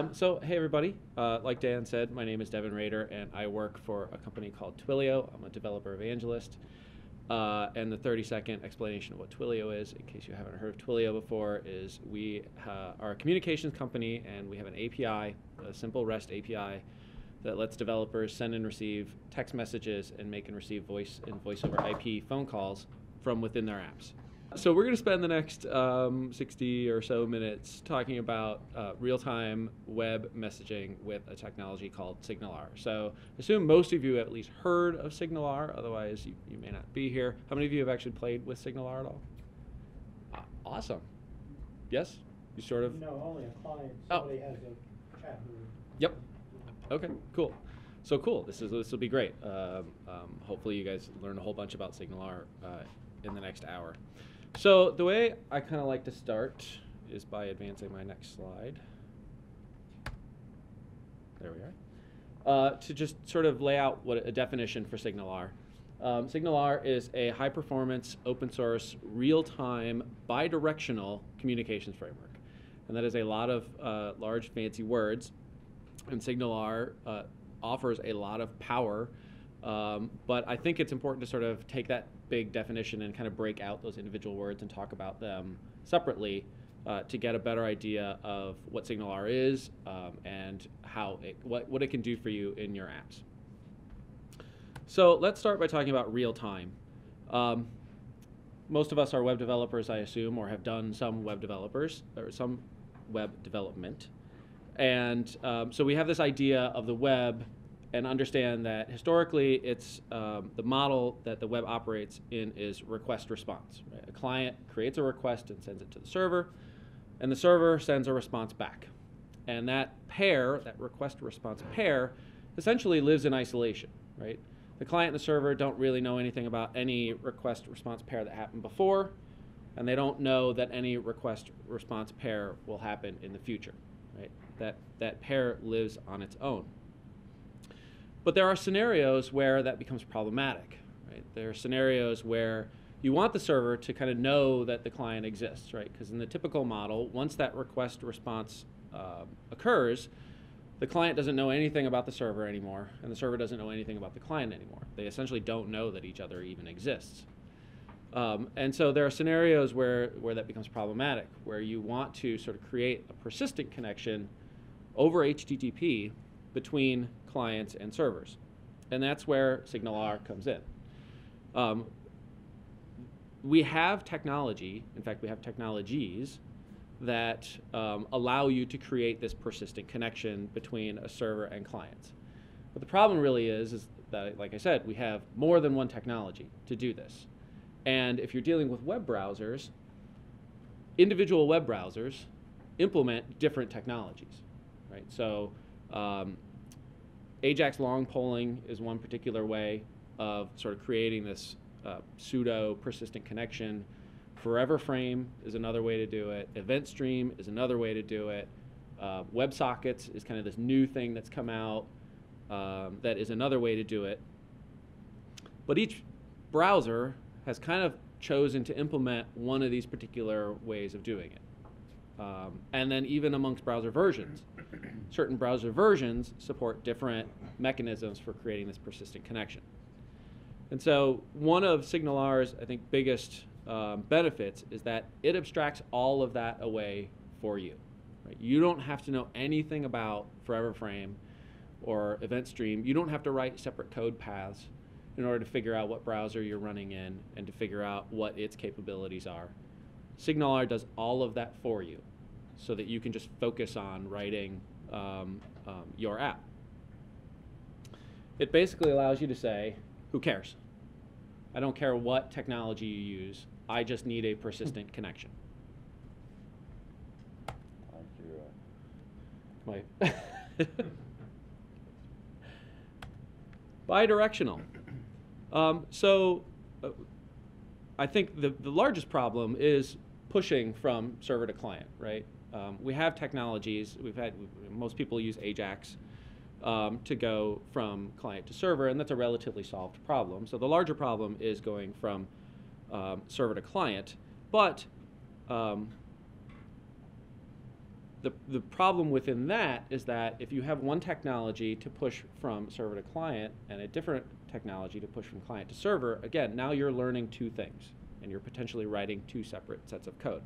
Um, so, hey everybody. Uh, like Dan said, my name is Devin Rader, and I work for a company called Twilio. I'm a developer evangelist. Uh, and the 30 second explanation of what Twilio is, in case you haven't heard of Twilio before, is we uh, are a communications company and we have an API, a simple REST API, that lets developers send and receive text messages and make and receive voice and voice over IP phone calls from within their apps. So we're going to spend the next um, 60 or so minutes talking about uh, real-time web messaging with a technology called SignalR. So I assume most of you have at least heard of SignalR, otherwise you, you may not be here. How many of you have actually played with SignalR at all? Uh, awesome. Yes? You sort of? No, only a client, Oh. has a chat room. Yep. Okay, cool. So cool. This is this will be great. Um, um, hopefully, you guys learn a whole bunch about SignalR uh, in the next hour. So the way I kind of like to start is by advancing my next slide. There we are. Uh, to just sort of lay out what a definition for SignalR. Um, SignalR is a high-performance, open-source, real-time, bidirectional communications framework, and that is a lot of uh, large, fancy words and SignalR uh, offers a lot of power. Um, but I think it's important to sort of take that big definition and kind of break out those individual words and talk about them separately uh, to get a better idea of what SignalR is um, and how it, what, what it can do for you in your apps. So let's start by talking about real time. Um, most of us are web developers, I assume, or have done some web developers or some web development. And um, so we have this idea of the web and understand that historically it's um, the model that the web operates in is request response. Right? A client creates a request and sends it to the server, and the server sends a response back. And that pair, that request response pair, essentially lives in isolation, right? The client and the server don't really know anything about any request response pair that happened before, and they don't know that any request response pair will happen in the future, right? That, that pair lives on its own. But there are scenarios where that becomes problematic, right? There are scenarios where you want the server to kind of know that the client exists, right? Because in the typical model, once that request response uh, occurs, the client doesn't know anything about the server anymore, and the server doesn't know anything about the client anymore. They essentially don't know that each other even exists. Um, and so there are scenarios where, where that becomes problematic, where you want to sort of create a persistent connection over HTTP between clients and servers. And that's where SignalR comes in. Um, we have technology, in fact, we have technologies that um, allow you to create this persistent connection between a server and clients. But the problem really is, is that, like I said, we have more than one technology to do this. And if you're dealing with web browsers, individual web browsers implement different technologies, right? So um, Ajax long polling is one particular way of sort of creating this uh, pseudo persistent connection. Forever Frame is another way to do it. Event Stream is another way to do it. Uh, WebSockets is kind of this new thing that's come out um, that is another way to do it. But each browser has kind of chosen to implement one of these particular ways of doing it. Um, and then even amongst browser versions, certain browser versions support different mechanisms for creating this persistent connection. And so one of SignalR's, I think, biggest um, benefits is that it abstracts all of that away for you. Right? You don't have to know anything about Forever Frame or Event Stream. You don't have to write separate code paths in order to figure out what browser you're running in and to figure out what its capabilities are. SignalR does all of that for you so that you can just focus on writing um, um, your app. It basically allows you to say, who cares? I don't care what technology you use. I just need a persistent connection. Wait. Bidirectional. Um, so uh, I think the, the largest problem is pushing from server to client, right? Um, we have technologies. We've had most people use Ajax um, to go from client to server, and that's a relatively solved problem. So the larger problem is going from um, server to client, but um, the, the problem within that is that if you have one technology to push from server to client and a different technology to push from client to server, again, now you're learning two things and you're potentially writing two separate sets of code.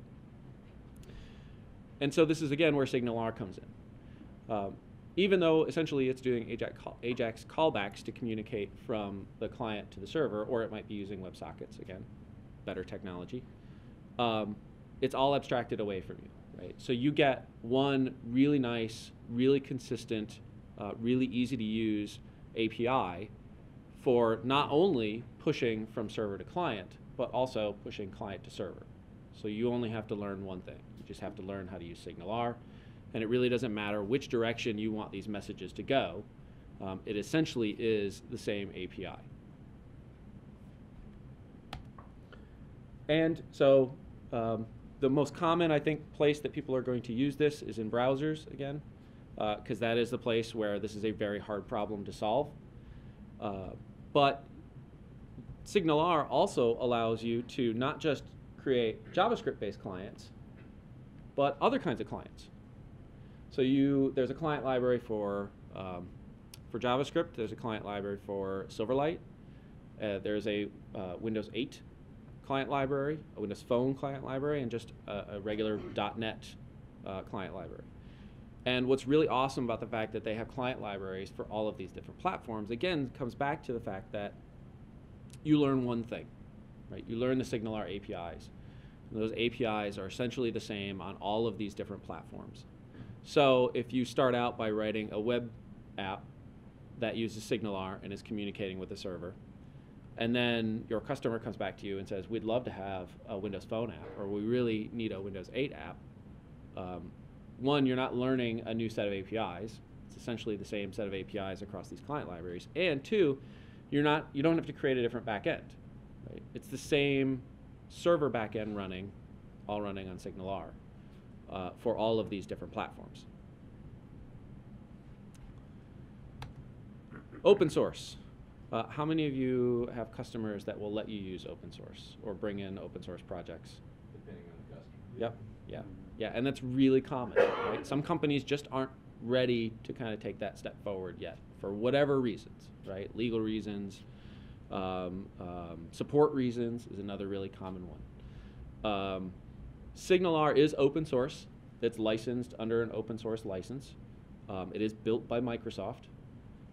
And so this is again where SignalR comes in. Um, even though essentially it's doing Ajax, call, Ajax callbacks to communicate from the client to the server, or it might be using WebSockets again, better technology. Um, it's all abstracted away from you, right? So you get one really nice, really consistent, uh, really easy to use API for not only pushing from server to client, but also pushing client to server. So you only have to learn one thing. You just have to learn how to use SignalR and it really doesn't matter which direction you want these messages to go. Um, it essentially is the same API. And so um, the most common, I think, place that people are going to use this is in browsers again, because uh, that is the place where this is a very hard problem to solve. Uh, but SignalR also allows you to not just create JavaScript-based clients, but other kinds of clients. So you, there's a client library for, um, for JavaScript. There's a client library for Silverlight. Uh, there's a uh, Windows 8 client library, a Windows Phone client library, and just a, a regular .NET uh, client library. And what's really awesome about the fact that they have client libraries for all of these different platforms, again, comes back to the fact that you learn one thing, right? You learn the SignalR APIs. And those APIs are essentially the same on all of these different platforms. So if you start out by writing a web app that uses SignalR and is communicating with the server, and then your customer comes back to you and says, "We'd love to have a Windows Phone app, or we really need a Windows 8 app." Um, one, you're not learning a new set of APIs. It's essentially the same set of APIs across these client libraries. And two, you're not you don't have to create a different backend. Right? It's the same server backend running, all running on SignalR uh, for all of these different platforms. Open source. Uh, how many of you have customers that will let you use open source or bring in open source projects? Depending on the customer. Yep. Yeah. Yeah, and that's really common, right? Some companies just aren't ready to kind of take that step forward yet for whatever reasons, right? Legal reasons, um, um, support reasons is another really common one. Um, SignalR is open source. It's licensed under an open source license. Um, it is built by Microsoft,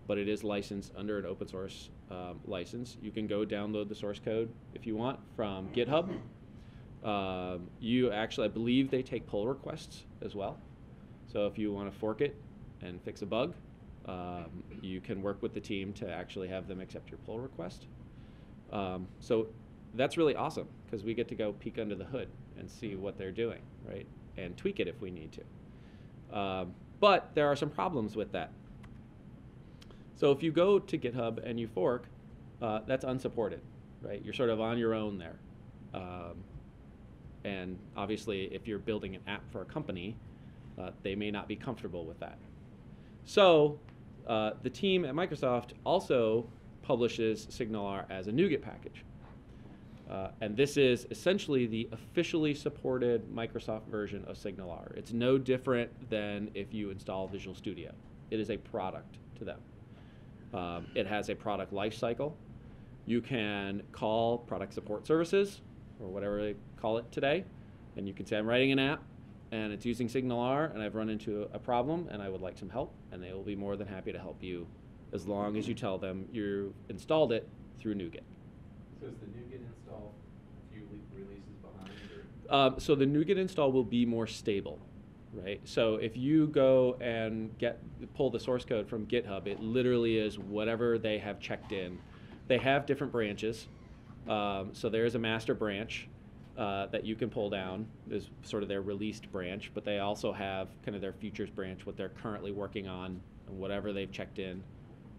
but it is licensed under an open source um, license. You can go download the source code if you want from GitHub. Um, you actually, I believe they take pull requests as well. So if you want to fork it and fix a bug, um, you can work with the team to actually have them accept your pull request. Um, so that's really awesome because we get to go peek under the hood and see what they're doing, right? And tweak it if we need to. Um, but there are some problems with that. So if you go to GitHub and you fork, uh, that's unsupported, right? You're sort of on your own there. Um, and obviously, if you're building an app for a company, uh, they may not be comfortable with that. So uh, the team at Microsoft also publishes SignalR as a NuGet package. Uh, and this is essentially the officially supported Microsoft version of SignalR. It's no different than if you install Visual Studio. It is a product to them. Um, it has a product lifecycle. You can call product support services, or whatever they call it today, and you can say, I'm writing an app, and it's using SignalR, and I've run into a problem, and I would like some help, and they will be more than happy to help you as long as you tell them you installed it through NuGet. So is the NuGet install a few releases behind? Or? Um, so the NuGet install will be more stable, right? So if you go and get pull the source code from GitHub, it literally is whatever they have checked in. They have different branches. Um, so there's a master branch uh, that you can pull down. Is sort of their released branch, but they also have kind of their futures branch, what they're currently working on, and whatever they've checked in.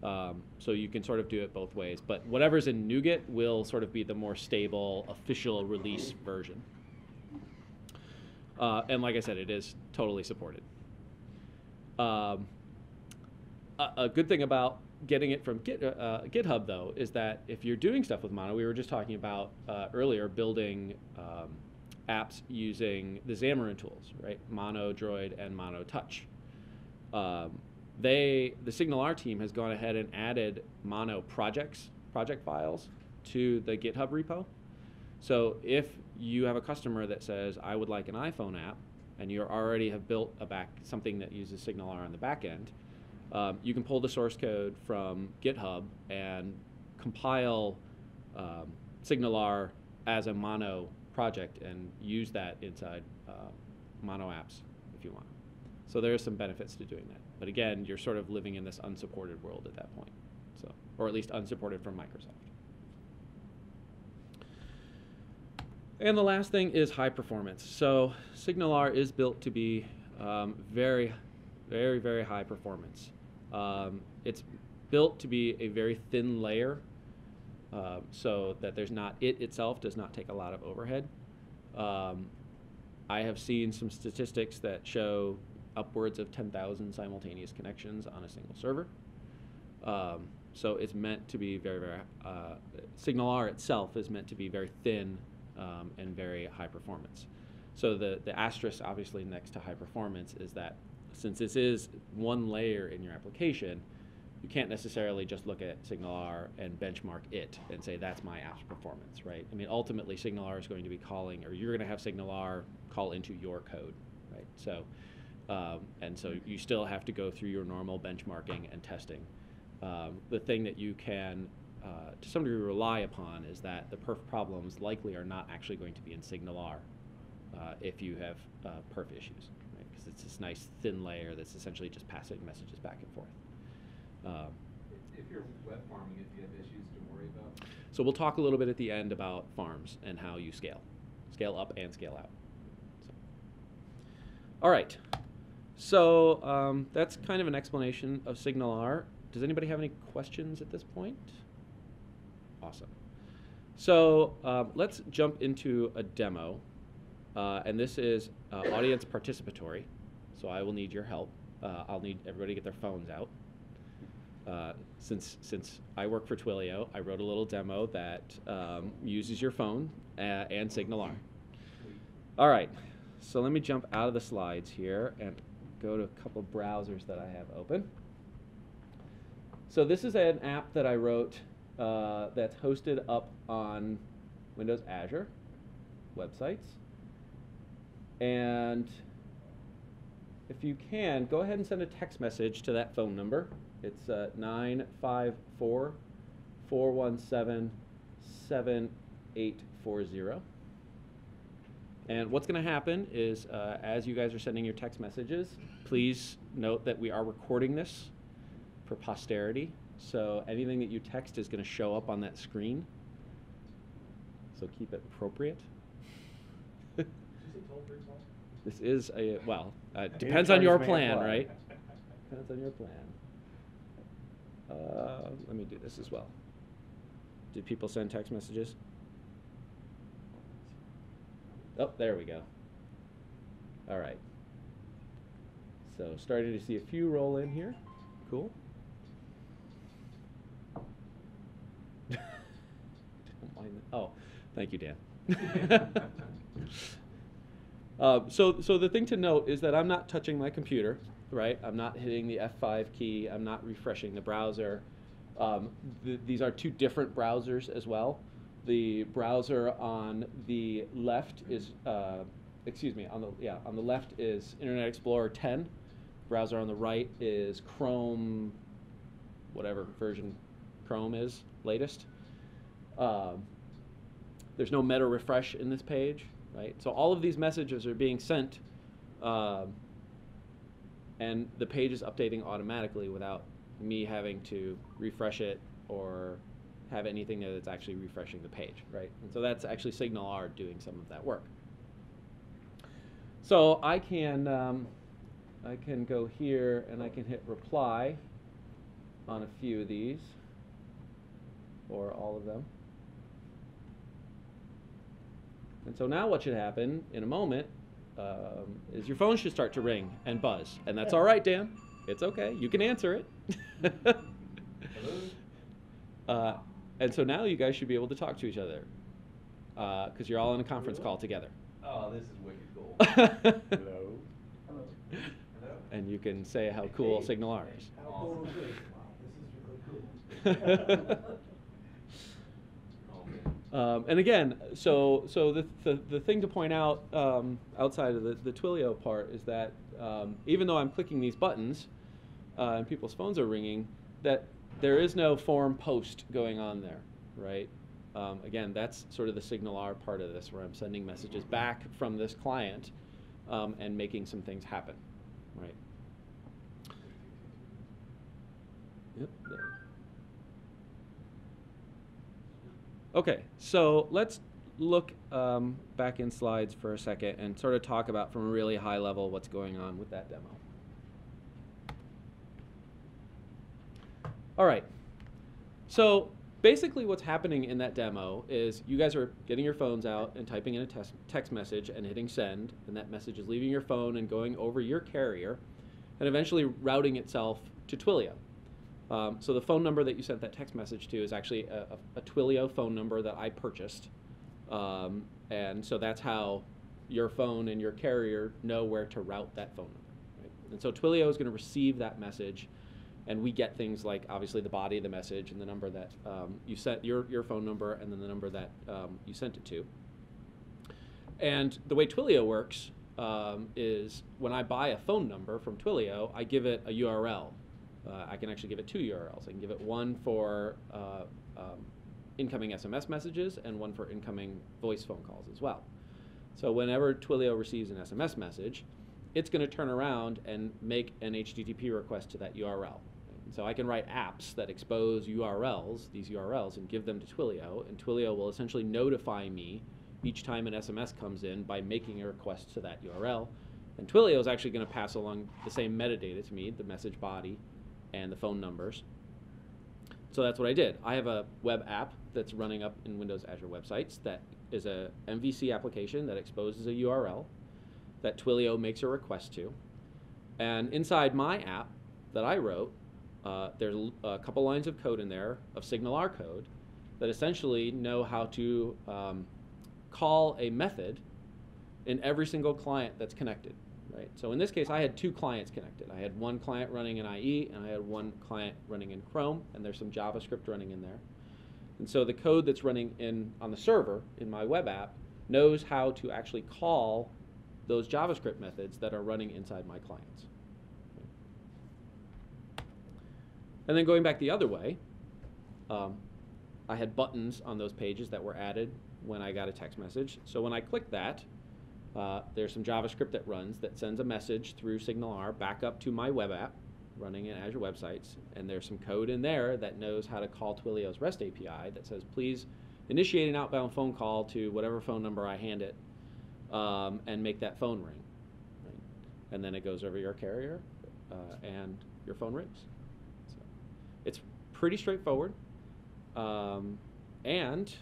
Um, so you can sort of do it both ways. But whatever's in NuGet will sort of be the more stable official release version. Uh, and like I said, it is totally supported. Um, a, a, good thing about getting it from Git, uh, GitHub, though, is that if you're doing stuff with Mono, we were just talking about uh, earlier building um, apps using the Xamarin tools, right? Mono, Droid, and MonoTouch. Um, they, the SignalR team has gone ahead and added Mono projects, project files to the GitHub repo. So if you have a customer that says, I would like an iPhone app, and you already have built a back something that uses SignalR on the back end, um, you can pull the source code from GitHub and compile um, SignalR as a mono project and use that inside uh, mono apps if you want. So there are some benefits to doing that. But again, you're sort of living in this unsupported world at that point. So, or at least unsupported from Microsoft. And the last thing is high performance. So SignalR is built to be um, very, very, very high performance. Um, it's built to be a very thin layer uh, so that there's not, it itself does not take a lot of overhead. Um, I have seen some statistics that show upwards of 10,000 simultaneous connections on a single server. Um, so it's meant to be very, very, uh, SignalR itself is meant to be very thin um, and very high performance. So the, the asterisk obviously next to high performance is that since this is one layer in your application, you can't necessarily just look at SignalR and benchmark it and say that's my app's performance, right? I mean, ultimately SignalR is going to be calling, or you're going to have SignalR call into your code, right? So, um, and so you still have to go through your normal benchmarking and testing. Um, the thing that you can, uh, to some degree, rely upon is that the perf problems likely are not actually going to be in SignalR uh, if you have uh, perf issues? Because it's this nice thin layer that's essentially just passing messages back and forth. Um, If you're web farming do you have issues to worry about? so we'll talk a little bit at the end about farms and how you scale, scale up and scale out. So. All right. So um, that's kind of an explanation of SignalR. Does anybody have any questions at this point? Awesome. So um, let's jump into a demo. Uh, and this is uh, audience participatory. So I will need your help. Uh, I'll need everybody to get their phones out. Uh, since since I work for Twilio, I wrote a little demo that um, uses your phone uh, and SignalR. All right, so let me jump out of the slides here and go to a couple of browsers that I have open. So this is an app that I wrote uh, that's hosted up on Windows Azure websites. And if you can, go ahead and send a text message to that phone number. It's uh, 954 417 7840. And what's going to happen is, uh, as you guys are sending your text messages, please note that we are recording this for posterity. So anything that you text is going to show up on that screen. So keep it appropriate. Is it toll-free call? This is a, well, uh, depends on your plan, apply. right? Depends on your plan. Uh, let me do this as well. Did people send text messages? Oh, there we go. All right. So starting to see a few roll in here. Cool. Don't mind that. Oh, thank you, Dan. Uh, so, so the thing to note is that I'm not touching my computer, right? I'm not hitting the F5 key. I'm not refreshing the browser. Um, th- these are two different browsers as well. The browser on the left is, uh, excuse me, on the yeah, on the left is Internet Explorer 10. Browser on the right is Chrome, whatever version Chrome is latest. Um, there's no meta refresh in this page, right? So all of these messages are being sent, um, and the page is updating automatically without me having to refresh it or have anything there that's actually refreshing the page, right? And so that's actually SignalR doing some of that work. So I can um, I can go here and I can hit reply on a few of these or all of them. And so now what should happen in a moment um, is your phone should start to ring and buzz. And that's all right, Dan. It's okay. You can answer it. uh, and so now you guys should be able to talk to each other because you're all in a conference call together. Oh, this is wicked cool. Hello. Hello. Hello. And you can say how cool Hey. SignalR is. How cool is this? Wow, this is really cool. Um, and again, so so the, the the thing to point out um, outside of the, the Twilio part is that um, even though I'm clicking these buttons uh, and people's phones are ringing, that there is no form post going on there, right? Um, again, that's sort of the SignalR part of this, where I'm sending messages back from this client um, and making some things happen, right? Yep. there. Okay, so let's look um, back in slides for a second and sort of talk about from a really high level what's going on with that demo. All right, so basically what's happening in that demo is you guys are getting your phones out and typing in a text, text message and hitting send, and that message is leaving your phone and going over your carrier and eventually routing itself to Twilio. Um, so the phone number that you sent that text message to is actually a, a, a Twilio phone number that I purchased, um, and so that's how your phone and your carrier know where to route that phone number. Right? And so Twilio is going to receive that message, and we get things like obviously the body of the message and the number that um, you sent your your phone number and then the number that um, you sent it to. And the way Twilio works um, is when I buy a phone number from Twilio, I give it a URL. Uh, I can actually give it two URLs. I can give it one for uh, um, incoming SMS messages and one for incoming voice phone calls as well. So whenever Twilio receives an SMS message, it's going to turn around and make an HTTP request to that URL. So I can write apps that expose URLs, these URLs, and give them to Twilio, and Twilio will essentially notify me each time an SMS comes in by making a request to that URL. And Twilio is actually going to pass along the same metadata to me, the message body and the phone numbers. So that's what I did. I have a web app that's running up in Windows Azure websites that is a MVC application that exposes a URL that Twilio makes a request to. And inside my app that I wrote, uh, there's a couple lines of code in there of SignalR code that essentially know how to um, call a method in every single client that's connected. Right. So in this case, I had two clients connected. I had one client running in IE, and I had one client running in Chrome, and there's some JavaScript running in there. And so the code that's running in on the server in my web app knows how to actually call those JavaScript methods that are running inside my clients. And then going back the other way, um, I had buttons on those pages that were added when I got a text message. So when I click that, uh, there's some JavaScript that runs that sends a message through SignalR back up to my web app running in Azure Websites. And there's some code in there that knows how to call Twilio's REST API that says, please initiate an outbound phone call to whatever phone number I hand it um, and make that phone ring. Right? And then it goes over your carrier uh, and your phone rings. So it's pretty straightforward. Um, and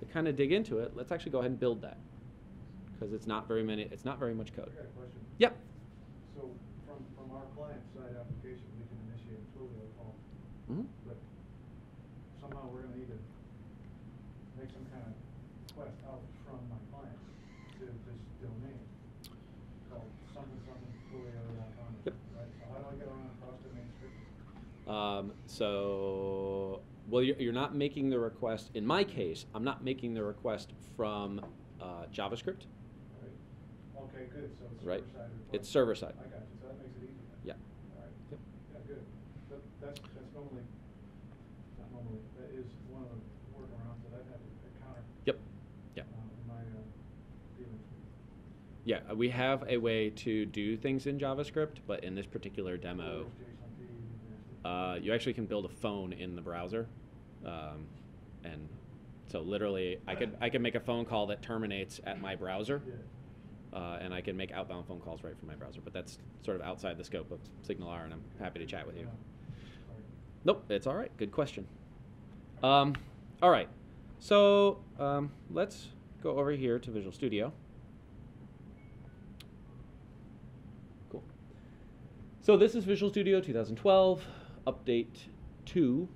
to kind of dig into it, let's actually go ahead and build that because it's not very many. It's not very much code. I got a question. Yep. So from, from our client side application, we can initiate a Twilio call, Mhm. but somehow we're gonna need to make some kind of request out from my client to this domain called something something Twilio.com, Yep. right? So how do I get around across domain script? Um, so, well, you're, not making the request. In my case, I'm not making the request from uh, JavaScript. Right. Okay, good, so it's Right. server side. It's server side. I got you, so that makes it easy. Yeah. All right. Yep. Yeah, good. That, that's, that's normally, not normally, that is one of the workarounds that I've had to encounter. Yep. Yeah. uh, In my, uh. Yeah, we have a way to do things in JavaScript, but in this particular demo, uh, you actually can build a phone in the browser, um, and so literally, I could I could make a phone call that terminates at my browser, uh, and I can make outbound phone calls right from my browser. But that's sort of outside the scope of SignalR, and I'm happy to chat with you. Nope, it's all right. Good question. Um, all right, so um, let's go over here to Visual Studio. Cool. So this is Visual Studio 2012, update 2.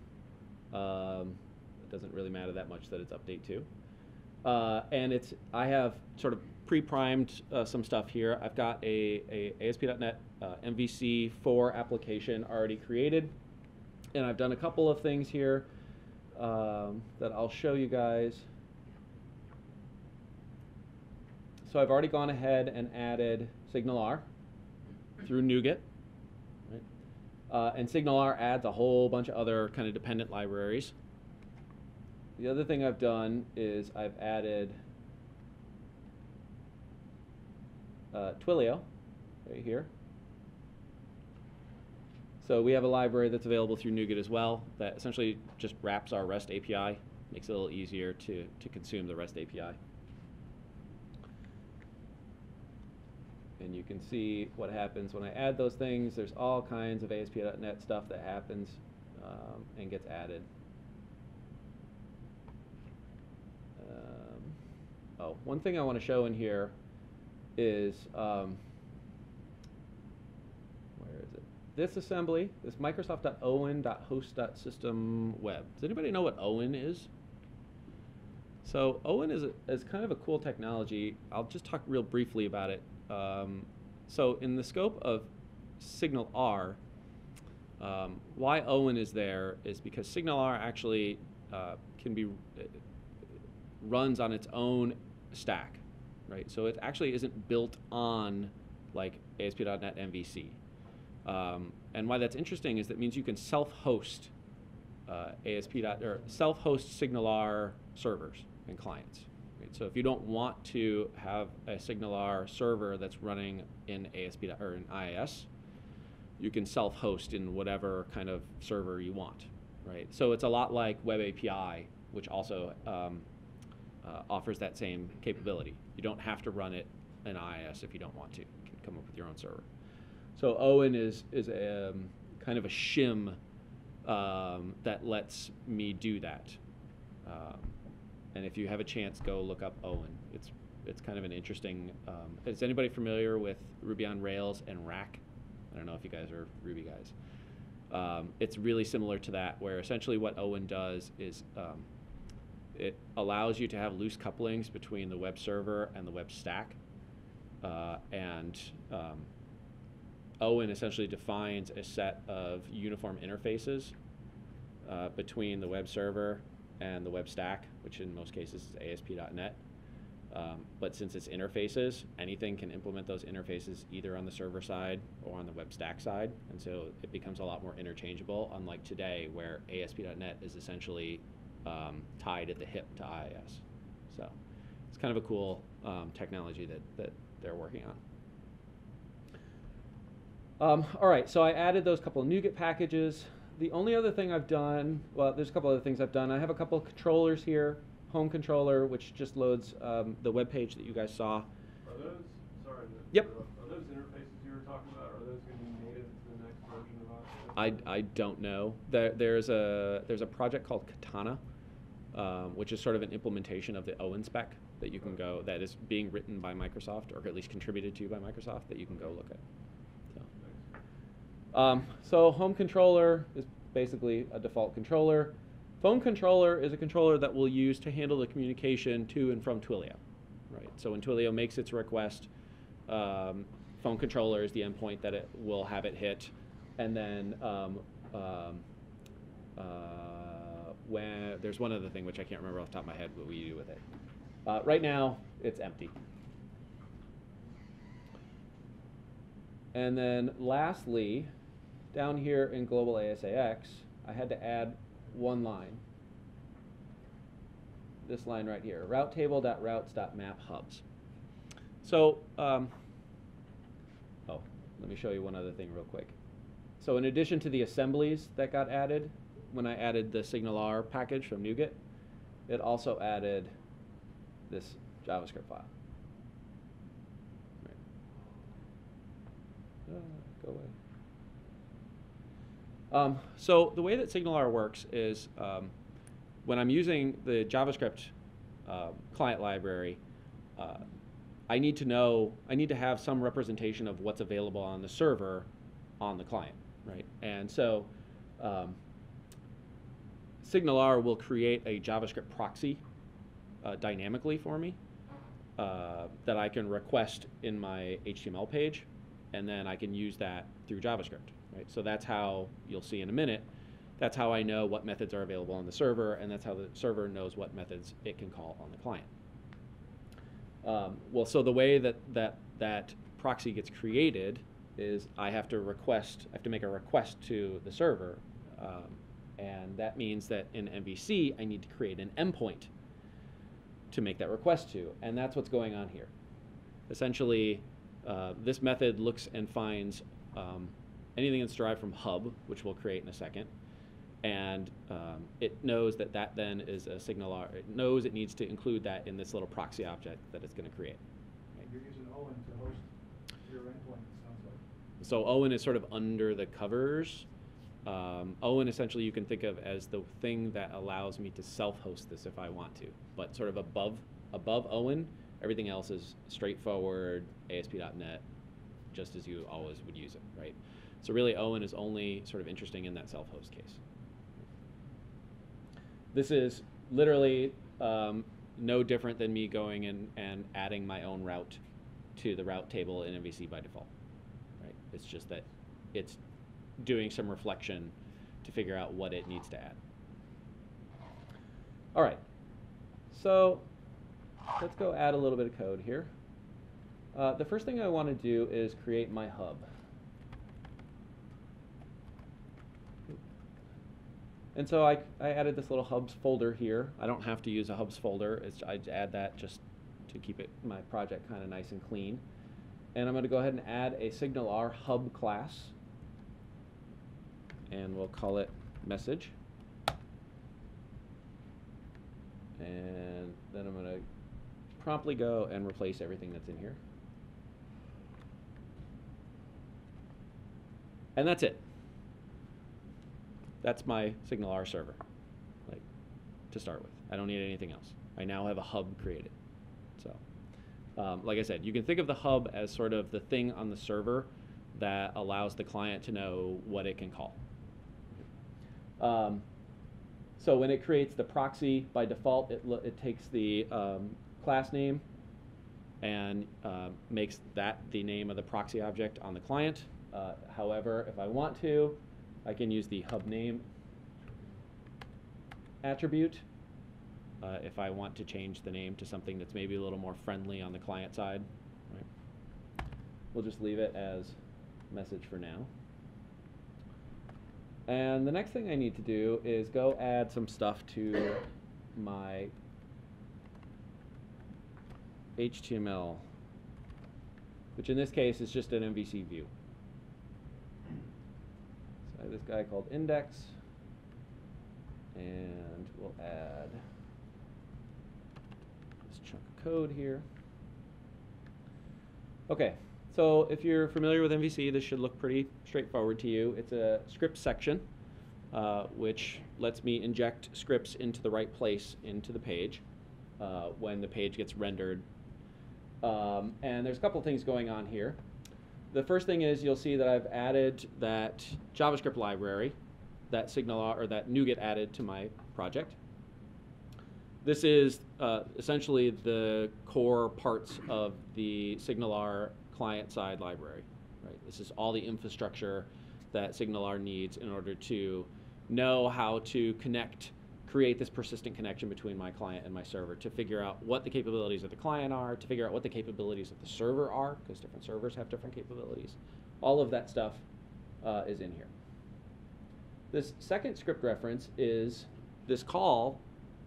Um, it doesn't really matter that much that it's update 2. Uh, and it's I have sort of pre-primed uh, some stuff here. I've got a, a ASP.NET uh, MVC4 application already created, and I've done a couple of things here um, that I'll show you guys. So I've already gone ahead and added SignalR through NuGet. Uh, and SignalR adds a whole bunch of other kind of dependent libraries. The other thing I've done is I've added uh, Twilio right here. So we have a library that's available through NuGet as well that essentially just wraps our REST API, makes it a little easier to, to consume the REST API. And you can see what happens when I add those things. There's all kinds of ASP.NET stuff that happens um, and gets added. Um, oh, one thing I want to show in here is um, where is it? This assembly, this Microsoft.OWIN.host.system.web. Does anybody know what OWIN is? So OWIN is, a, is kind of a cool technology. I'll just talk real briefly about it. Um, so in the scope of SignalR, um, why OWIN is there is because SignalR actually uh, can be uh, runs on its own stack, right? So it actually isn't built on like ASP.NET MVC. Um, and why that's interesting is that means you can self-host uh, ASP. or self-host SignalR servers and clients. So if you don't want to have a SignalR server that's running in ASP or in IIS, you can self-host in whatever kind of server you want, right? So it's a lot like Web API, which also um, uh, offers that same capability. You don't have to run it in IIS if you don't want to. You can come up with your own server. So OWIN is is a, um, kind of a shim um, that lets me do that. Um, and if you have a chance, go look up OWIN. It's it's kind of an interesting. Um, is anybody familiar with Ruby on Rails and Rack? I don't know if you guys are Ruby guys. Um, it's really similar to that, where essentially what OWIN does is um, it allows you to have loose couplings between the web server and the web stack. Uh, and um, OWIN essentially defines a set of uniform interfaces uh, between the web server and the web stack, which in most cases is ASP.NET. Um, but since it's interfaces, anything can implement those interfaces either on the server side or on the web stack side. And so it becomes a lot more interchangeable, unlike today where ASP.NET is essentially um, tied at the hip to IIS. So it's kind of a cool um, technology that, that they're working on. Um, all right, so I added those couple of NuGet packages. The only other thing I've done, well, there's a couple other things I've done. I have a couple of controllers here. Home controller, which just loads um, the web page that you guys saw. Are those, sorry, Yep. are those interfaces you were talking about, are those gonna be native to the next version of IIS? I, I don't know. There, there's a there's a project called Katana, um, which is sort of an implementation of the OWIN spec that you can go that is being written by Microsoft or at least contributed to by Microsoft that you can go look at. So. Um, so home controller is basically a default controller. Phone controller is a controller that we'll use to handle the communication to and from Twilio, right? So when Twilio makes its request, um, phone controller is the endpoint that it will have it hit, and then um, um, uh, when there's one other thing which I can't remember off the top of my head what we do with it. Uh, right now, it's empty. And then lastly, down here in global ASAX, I had to add one line. This line right here, route hubs. So, um, oh, let me show you one other thing real quick. So in addition to the assemblies that got added, when I added the SignalR package from NuGet, it also added this JavaScript file. Right. Away. Um, so the way that SignalR works is um, when I'm using the JavaScript uh, client library, uh, I need to know, I need to have some representation of what's available on the server on the client, right? And so um, SignalR will create a JavaScript proxy uh, dynamically for me uh, that I can request in my HTML page, and then I can use that through JavaScript. Right. So that's how you'll see in a minute. That's how I know what methods are available on the server, and that's how the server knows what methods it can call on the client. Um, well, so the way that, that that proxy gets created is I have to request, I have to make a request to the server, um, and that means that in MVC I need to create an endpoint to make that request to, and that's what's going on here. Essentially, uh, this method looks and finds um, anything that's derived from hub, which we'll create in a second, and um, it knows that that then is a signal. It knows it needs to include that in this little proxy object that it's going to create. Right? You're using OWIN to host your endpoint, it sounds like. So OWIN is sort of under the covers. Um, OWIN essentially you can think of as the thing that allows me to self-host this if I want to. But sort of above above OWIN, everything else is straightforward ASP.NET, just as you always would use it, right? So really OWIN is only sort of interesting in that self-host case. This is literally um, no different than me going and, and adding my own route to the route table in MVC by default. Right? It's just that it's doing some reflection to figure out what it needs to add. All right, so let's go add a little bit of code here. Uh, the first thing I want to do is create my hub. And so I, I added this little hubs folder here. I don't have to use a hubs folder. It's, I add that just to keep it my project kind of nice and clean. And I'm going to go ahead and add a SignalR hub class. And we'll call it message. And then I'm going to promptly go and replace everything that's in here. And that's it. That's my SignalR server, like to start with. I don't need anything else. I now have a hub created. So, um, like I said, you can think of the hub as sort of the thing on the server that allows the client to know what it can call. Um, so when it creates the proxy, by default, it, it takes the um, class name and uh, makes that the name of the proxy object on the client. Uh, however, if I want to, I can use the hub name attribute uh, if I want to change the name to something that's maybe a little more friendly on the client side. Right. We'll just leave it as message for now. And the next thing I need to do is go add some stuff to my HTML, which in this case is just an MVC view. This guy called index, and we'll add this chunk of code here. Okay, so if you're familiar with MVC, this should look pretty straightforward to you. It's a script section, uh, which lets me inject scripts into the right place into the page uh, when the page gets rendered. Um, and there's a couple things going on here. The first thing is you'll see that I've added that JavaScript library that SignalR or that NuGet added to my project. This is uh, essentially the core parts of the SignalR client-side library. Right? This is all the infrastructure that SignalR needs in order to know how to connect, create this persistent connection between my client and my server to figure out what the capabilities of the client are, to figure out what the capabilities of the server are, because different servers have different capabilities. All of that stuff uh, is in here. This second script reference is this call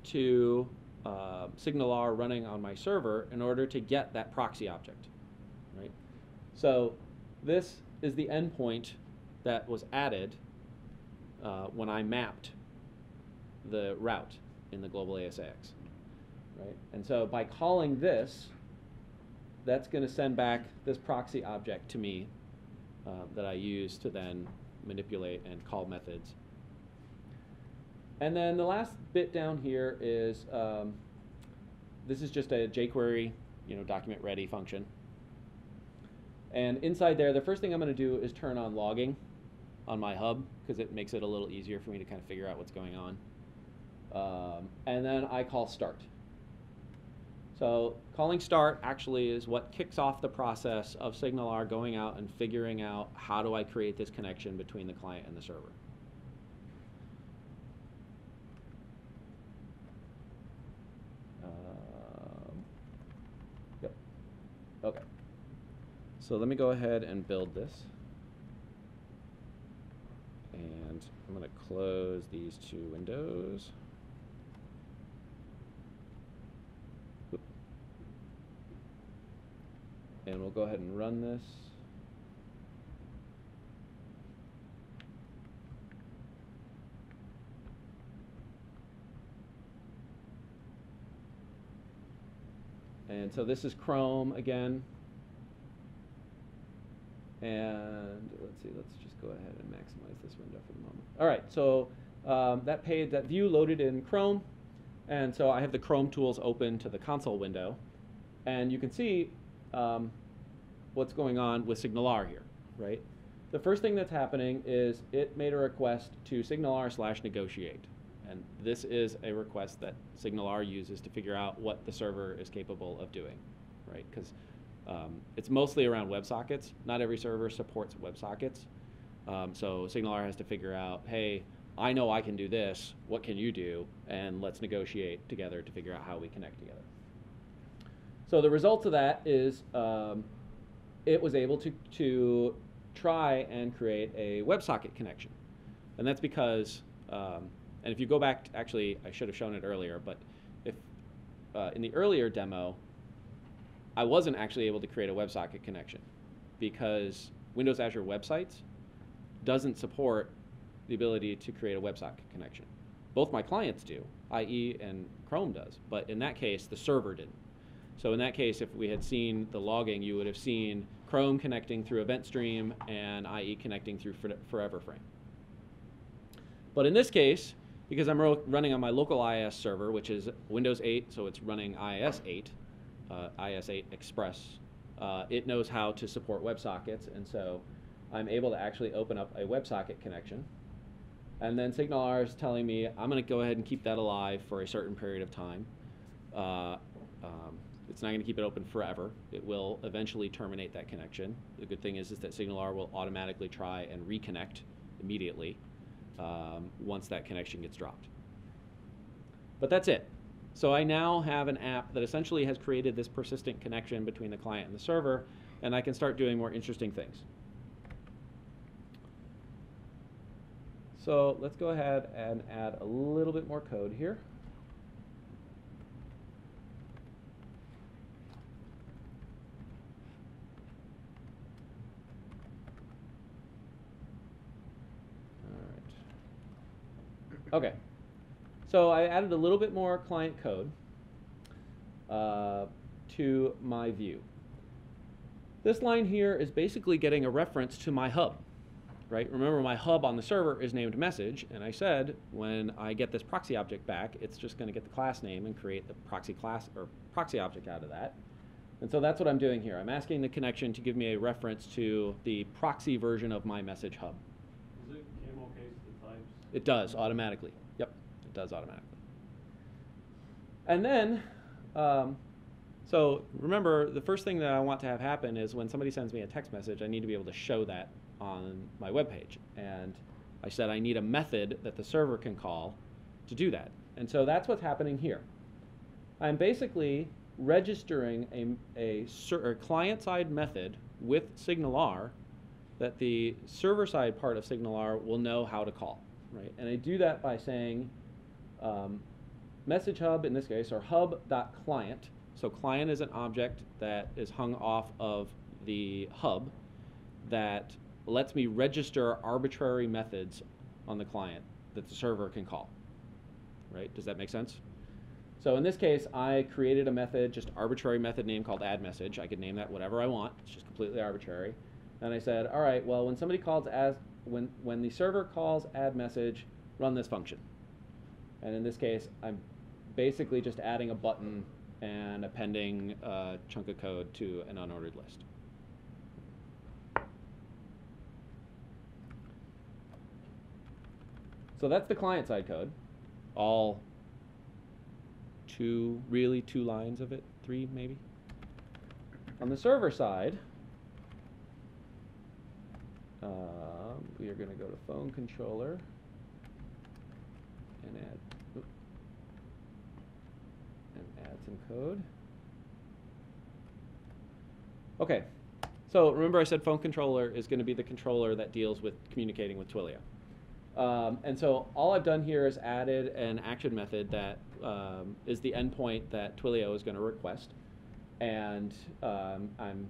to uh, SignalR running on my server in order to get that proxy object, right? So this is the endpoint that was added uh, when I mapped the route in the global ASAX, right? And so by calling this, that's going to send back this proxy object to me uh, that I use to then manipulate and call methods. And then the last bit down here is um, this is just a jQuery, you know, document ready function. And inside there, the first thing I'm going to do is turn on logging on my hub because it makes it a little easier for me to kind of figure out what's going on. Um, and then I call start. So calling start actually is what kicks off the process of SignalR going out and figuring out how do I create this connection between the client and the server. Um, Yep. Okay. So let me go ahead and build this. And I'm going to close these two windows. Oop. And we'll go ahead and run this. And so this is Chrome again. And let's see, let's just go ahead and maximize this window for the moment. All right, so um, that page, that view loaded in Chrome. And so I have the Chrome tools open to the console window. And you can see um, what's going on with SignalR here, right? The first thing that's happening is it made a request to SignalR slash negotiate. And this is a request that SignalR uses to figure out what the server is capable of doing, right? Because um, it's mostly around WebSockets. Not every server supports WebSockets. Um, so SignalR has to figure out, hey, I know I can do this. What can you do? And let's negotiate together to figure out how we connect together. So the result of that is um, it was able to, to try and create a WebSocket connection. And that's because, um, and if you go back, to, actually, I should have shown it earlier, but if uh, in the earlier demo, I wasn't actually able to create a WebSocket connection because Windows Azure Websites doesn't support the ability to create a WebSocket connection. Both my clients do, IE and Chrome does, but in that case, the server didn't. So in that case, if we had seen the logging, you would have seen Chrome connecting through EventStream and IE connecting through Forever Frame. But in this case, because I'm running on my local IIS server, which is Windows 8, so it's running IIS 8, uh, IIS 8 Express, uh, it knows how to support WebSockets, and so I'm able to actually open up a WebSocket connection. And then SignalR is telling me I'm going to go ahead and keep that alive for a certain period of time. Uh, um, it's not going to keep it open forever. It will eventually terminate that connection. The good thing is, is that SignalR will automatically try and reconnect immediately um, once that connection gets dropped. But that's it. So I now have an app that essentially has created this persistent connection between the client and the server, and I can start doing more interesting things. So let's go ahead and add a little bit more code here. All right. Okay. So I added a little bit more client code uh, to my view. This line here is basically getting a reference to my hub, right? Remember my hub on the server is named message, and I said when I get this proxy object back, it's just going to get the class name and create the proxy class or proxy object out of that. And so that's what I'm doing here. I'm asking the connection to give me a reference to the proxy version of my message hub. Does it camel case the types? It does automatically. Yep, it does automatically. And then, um, so remember, the first thing that I want to have happen is when somebody sends me a text message, I need to be able to show that on my web page. And I said I need a method that the server can call to do that. And so that's what's happening here. I'm basically registering a, a, a client-side method with SignalR that the server-side part of SignalR will know how to call, right? And I do that by saying um, message hub, in this case, or hub.client. So client is an object that is hung off of the hub that lets me register arbitrary methods on the client that the server can call, right? Does that make sense? So in this case, I created a method, just arbitrary method name called add message. I could name that whatever I want. It's just completely arbitrary. And I said, all right, well, when somebody calls as when when the server calls add message, run this function. And in this case, I'm basically just adding a button and appending a chunk of code to an unordered list. So that's the client side code, all two, really two lines of it, three maybe. On the server side, um, we are going to go to phone controller and add oop, and add some code. Okay, so remember I said phone controller is going to be the controller that deals with communicating with Twilio. Um, and so all I've done here is added an action method that um, is the endpoint that Twilio is going to request. And um, I'm,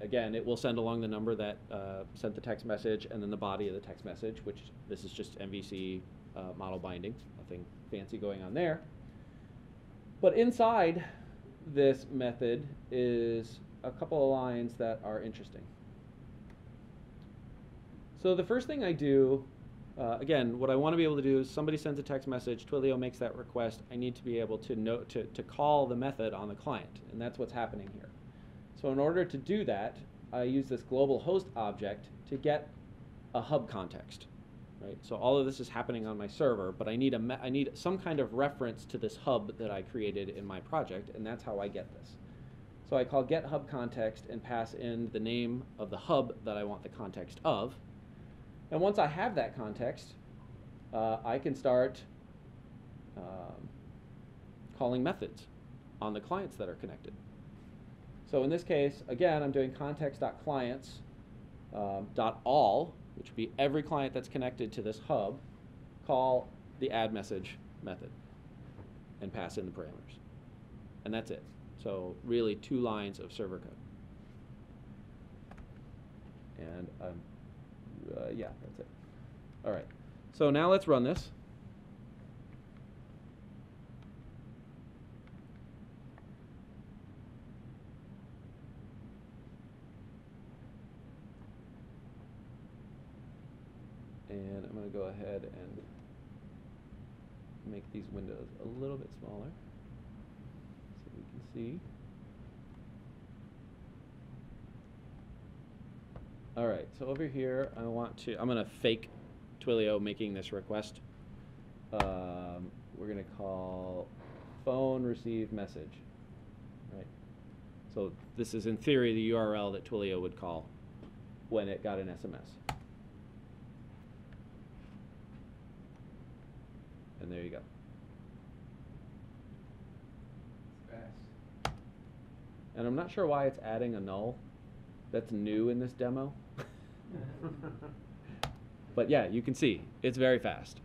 again, it will send along the number that uh, sent the text message and then the body of the text message, which this is just MVC uh, model binding, nothing fancy going on there. But inside this method is a couple of lines that are interesting. So the first thing I do, uh, again, what I want to be able to do is somebody sends a text message, Twilio makes that request. I need to be able to know to, to call the method on the client, and that's what's happening here. So in order to do that, I use this global host object to get a hub context, right? So all of this is happening on my server, but I need a me- I need some kind of reference to this hub that I created in my project, and that's how I get this. So I call get hub context and pass in the name of the hub that I want the context of. And once I have that context, uh, I can start um, calling methods on the clients that are connected. So in this case, again, I'm doing context.clients um, all, which would be every client that's connected to this hub, call the add message method and pass in the parameters. And that's it. So really two lines of server code. And um, uh, yeah, that's it. All right. So now let's run this. And I'm going to go ahead and make these windows a little bit smaller so we can see. All right, so over here, I want to, I'm gonna fake Twilio making this request. Um, we're gonna call phone receive message, right? So this is in theory the URL that Twilio would call when it got an SMS. And there you go. Fast. And I'm not sure why it's adding a null. That's new in this demo. But yeah, you can see it's very fast,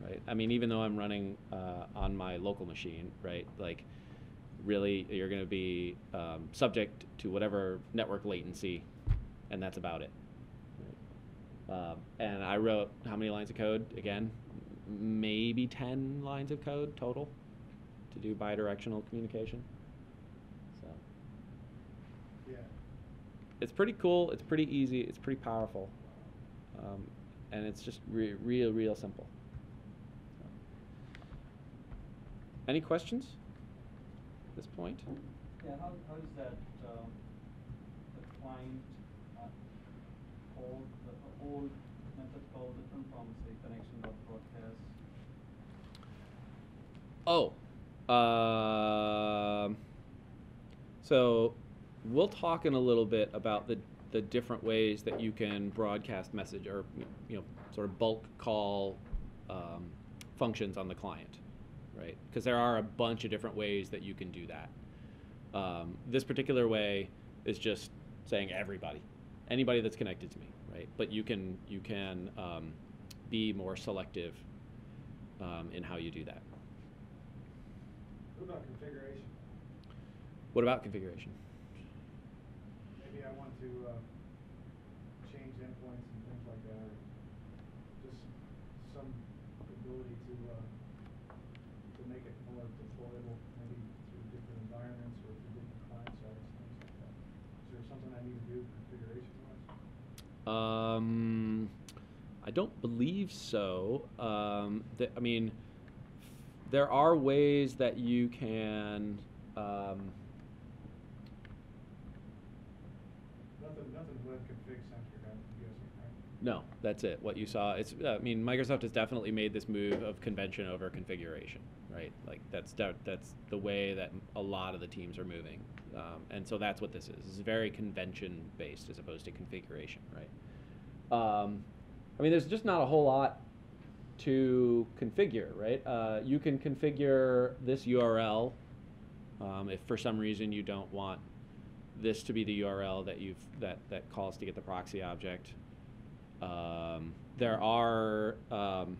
right? I mean, even though I'm running uh, on my local machine, right? Like, really, you're going to be um, subject to whatever network latency, and that's about it. Um, and I wrote how many lines of code? Again, maybe 10 lines of code total to do bidirectional communication. So Yeah. it's pretty cool. It's pretty easy. It's pretty powerful, um, and it's just re- real, real simple. So. Any questions at this point? Yeah, how, how is that, um, the client, uh, called, the old method called different from, say, connection dot broadcast? Oh, um, so we'll talk in a little bit about the the different ways that you can broadcast message or you know sort of bulk call um, functions on the client, right? Because there are a bunch of different ways that you can do that. Um, this particular way is just saying everybody, anybody that's connected to me, right? But you can you can um, be more selective um, in how you do that. What about configuration? What about configuration? Maybe I want to, uh, change endpoints and things like that, or just some ability to, uh, to make it more deployable, maybe through different environments or through different client sites, things like that. Is there something I need to do configuration wise? Um, I don't believe so. Um, I mean, there are ways that you can. Um, Nothing, nothing web config centric, I'm right? no, that's it. What you saw. It's. I mean, Microsoft has definitely made this move of convention over configuration. right? Like that's that's the way that a lot of the teams are moving, um, and so that's what this is. It's very convention based as opposed to configuration, right? Um, I mean, there's just not a whole lot to configure, right? Uh, you can configure this URL um, if for some reason you don't want this to be the URL that you've that that calls to get the proxy object. Um, there are um,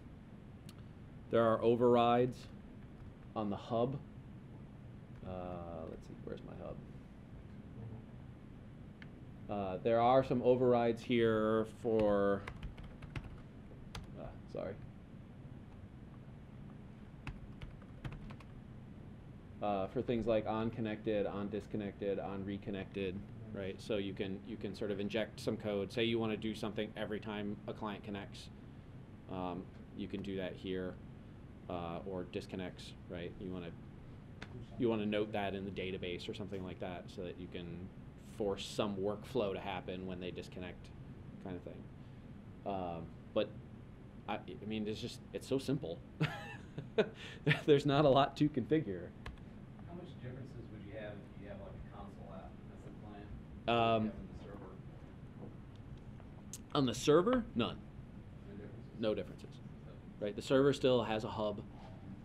there are overrides on the hub. Uh, let's see, where's my hub? Uh, there are some overrides here for. ah, sorry. Uh, for things like on connected, on disconnected, on reconnected, right? So you can you can sort of inject some code. Say you want to do something every time a client connects, um, you can do that here, uh, or disconnects, right? You want to you want to note that in the database or something like that, so that you can force some workflow to happen when they disconnect, kind of thing. Um, but I, I mean, it's just it's so simple. There's not a lot to configure. How much differences would you have if you have like a console app as a client? Um, on the server? On the server, none, No differences? no differences. So- Right, the server still has a hub.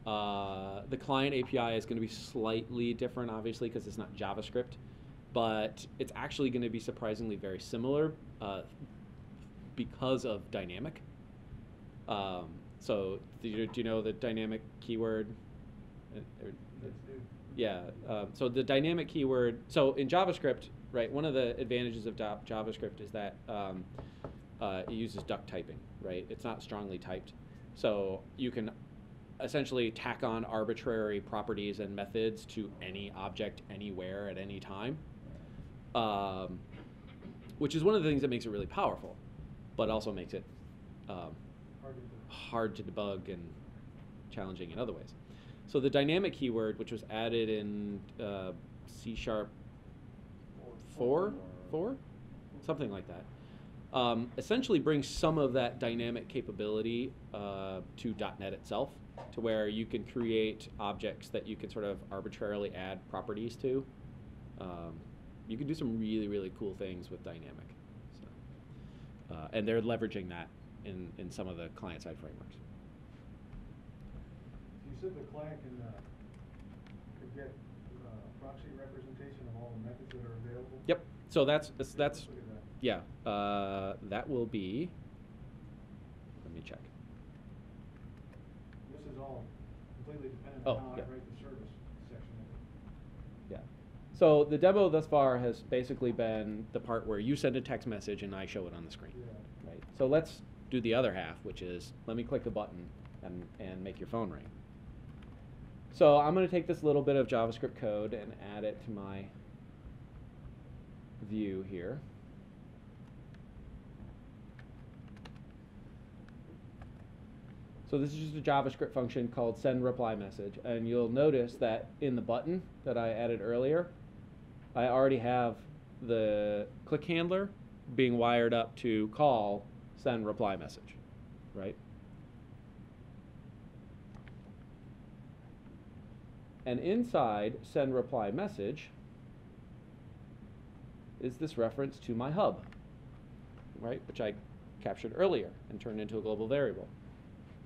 Uh, the client API is going to be slightly different, obviously, because it's not JavaScript, but it's actually going to be surprisingly very similar uh, because of dynamic. Um, so, do you, do you know the dynamic keyword? Uh, or- That's new. Yeah. Um, so the dynamic keyword. So in JavaScript, right? One of the advantages of JavaScript is that um, uh, it uses duck typing, right? It's not strongly typed, so you can essentially tack on arbitrary properties and methods to any object anywhere at any time, um, which is one of the things that makes it really powerful, but also makes it um, Hard to debug and challenging in other ways. So the dynamic keyword, which was added in uh, C sharp four, four, something like that, um, essentially brings some of that dynamic capability uh, to .NET itself, to where you can create objects that you can sort of arbitrarily add properties to. Um, you can do some really really cool things with dynamic, so, uh, and they're leveraging that in in some of the client side frameworks. You said the client can, uh, could get, uh, proxy representation of all the methods that are available? Yep. So that's that's, that's Look at that. yeah. Uh, that will be. Let me check. This is all completely dependent Oh, on how I yeah. write the service section of it. Yeah. So the demo thus far has basically been the part where you send a text message and I show it on the screen. Yeah. Right. So let's do the other half, which is let me click a button and, and make your phone ring. So I'm going to take this little bit of JavaScript code and add it to my view here. So this is just a JavaScript function called send reply message, and you'll notice that in the button that I added earlier, I already have the click handler being wired up to call send reply message, right? And inside send reply message is this reference to my hub, right? Which I captured earlier and turned into a global variable.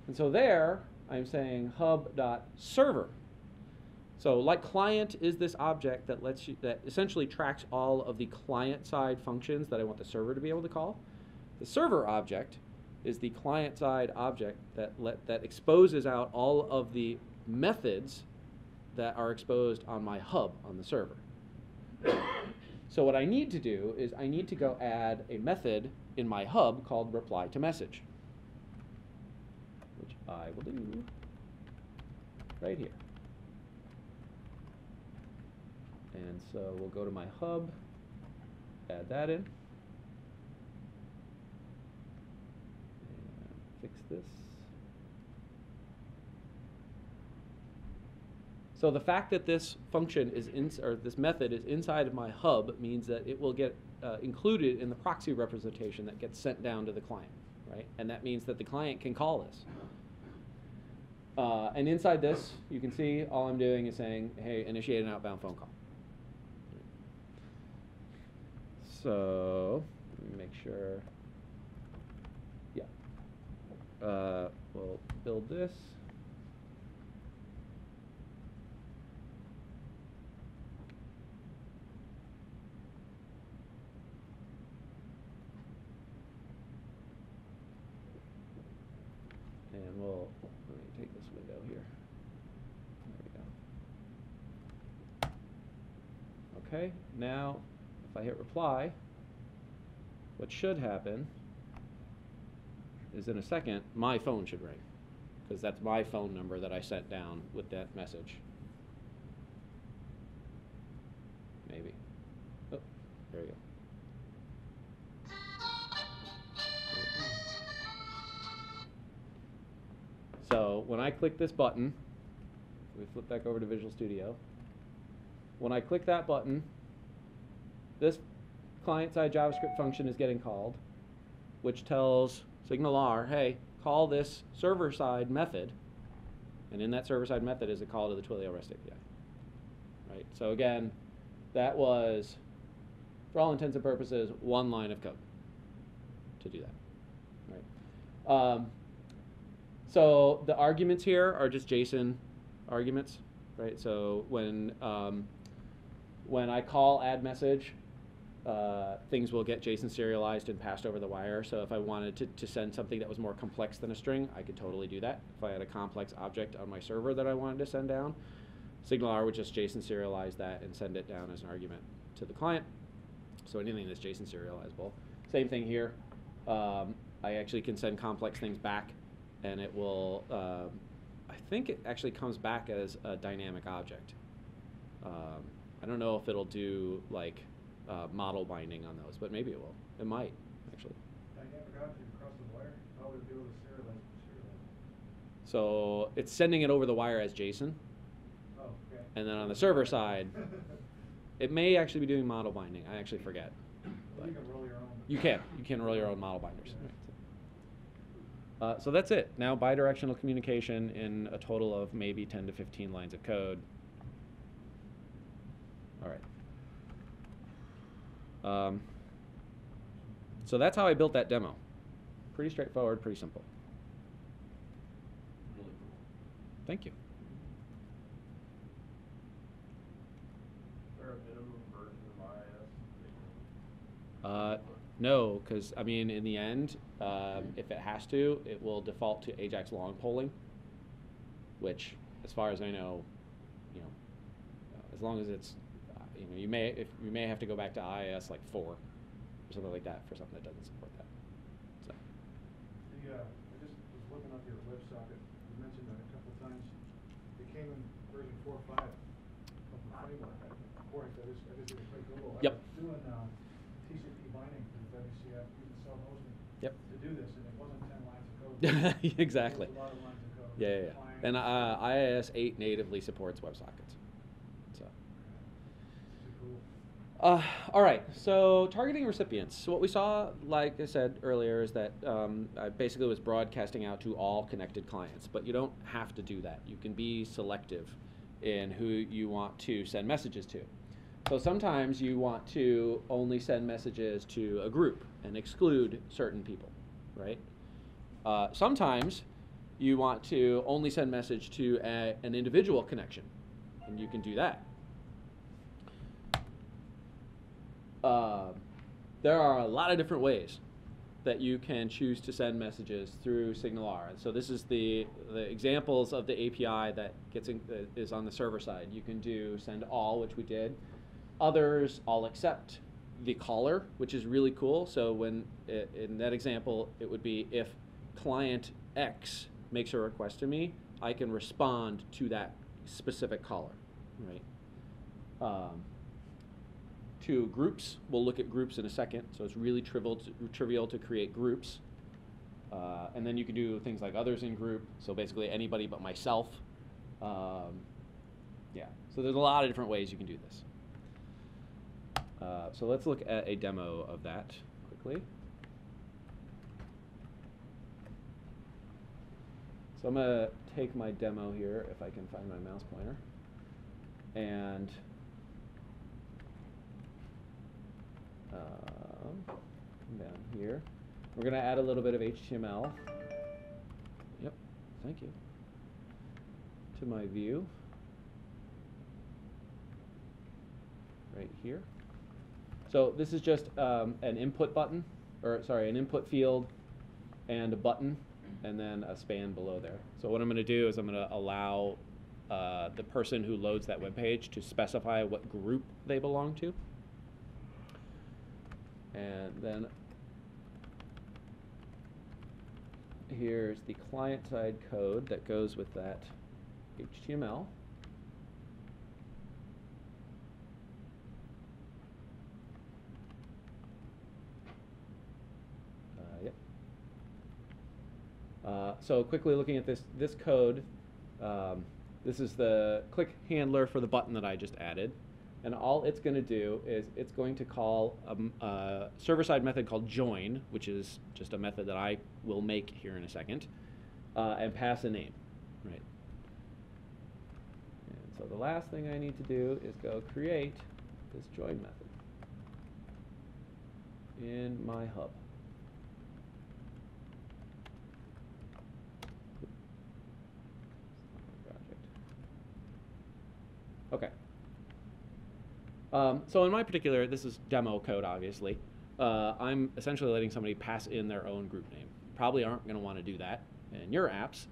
And so there, I'm saying hub.server. So like client is this object that lets you, that essentially tracks all of the client side functions that I want the server to be able to call. The server object is the client side object that let, that exposes out all of the methods that are exposed on my hub on the server. So what I need to do is I need to go add a method in my hub called reply to message, which I will do right here. And so we'll go to my hub, add that in, and fix this. So the fact that this function is in, or this method is inside of my hub means that it will get uh, included in the proxy representation that gets sent down to the client, right? And that means that the client can call this. Uh, and inside this, you can see all I'm doing is saying, hey, initiate an outbound phone call. So, make sure. Yeah. Uh, we'll build this. And we'll, let me take this window here. There we go. Okay, now if I hit reply, what should happen is in a second, my phone should ring. Because that's my phone number that I sent down with that message. Click this button, we flip back over to Visual Studio. When I click that button, this client-side JavaScript function is getting called, which tells SignalR, hey, call this server-side method, and in that server-side method is a call to the Twilio REST API. Right. So again, that was, for all intents and purposes, one line of code to do that. Right. Um, so the arguments here are just JSON arguments, right? So when um, when I call add message, uh, things will get JSON serialized and passed over the wire. So if I wanted to, to send something that was more complex than a string, I could totally do that. If I had a complex object on my server that I wanted to send down, SignalR would just JSON serialize that and send it down as an argument to the client. So anything that's JSON serializable. Same thing here. Um, I actually can send complex things back and it will, um, I think it actually comes back as a dynamic object. Um, I don't know if it'll do like uh, model binding on those, but maybe it will. It might, actually. Dynamic object across the wire, how would it be able to serialize, serialize? So it's sending it over the wire as JSON. Oh, okay. And then on the server side, It may actually be doing model binding. I actually forget. You can roll your own. You can. You can roll your own model binders. Uh, so that's it. Now bidirectional communication in a total of maybe 10 to 15 lines of code. All right. Um, so that's how I built that demo. Pretty straightforward, pretty simple. Really cool. Thank you. Is there a minimum version of IIS? that Uh, you- no, because I mean, in the end, um, if it has to, it will default to Ajax long polling, which, as far as I know, you know, uh, as long as it's, uh, you know, you may if you may have to go back to IIS like four or something like that for something that doesn't support that. So, The, uh, I just was looking up your WebSocket, you mentioned that a couple times. It came in version four five of the framework. Of course, I just, I just did a quick Google. I Yep. was doing, uh, TCP binding for WCF, even self-hosting. Yep. To do this, and it wasn't ten lines of code. exactly. It was a lot of lines of code. Yeah, yeah, yeah. And uh, IIS eight natively supports WebSockets. So. Uh, all right, so targeting recipients. So what we saw, like I said earlier, is that um, I basically was broadcasting out to all connected clients, but you don't have to do that. You can be selective in who you want to send messages to. So sometimes you want to only send messages to a group and exclude certain people, right? Uh, sometimes you want to only send message to a, an individual connection, and you can do that. Uh, there are a lot of different ways that you can choose to send messages through SignalR. So this is the, the examples of the API that gets in, uh, is on the server side. You can do send all, which we did. Others, all except the caller, which is really cool. So when i in that example, it would be if client X makes a request to me, I can respond to that specific caller, right? Um, to groups. We'll look at groups in a second. So it's really trivial to, trivial to create groups. Uh, and then you can do things like others in group. So basically anybody but myself. Um, yeah. So there's a lot of different ways you can do this. Uh, so let's look at a demo of that quickly. So I'm gonna take my demo here, if I can find my mouse pointer, and um, down here. We're going to add a little bit of HTML. Yep, thank you. To my view. Right here. So this is just um, an input button, or sorry, an input field and a button, and then a span below there. So what I'm going to do is I'm going to allow uh, the person who loads that web page to specify what group they belong to. And then here's the client-side code that goes with that HTML. Uh, yep. Uh, so quickly looking at this, this code, um, this is the click handler for the button that I just added. And all it's going to do is it's going to call a server-side method called join, which is just a method that I will make here in a second, uh, and pass a name, right? And so the last thing I need to do is go create this join method in my hub. project. Okay. Um, so in my particular, this is demo code, obviously. Uh, I'm essentially letting somebody pass in their own group name. Probably aren't going to want to do that in your apps.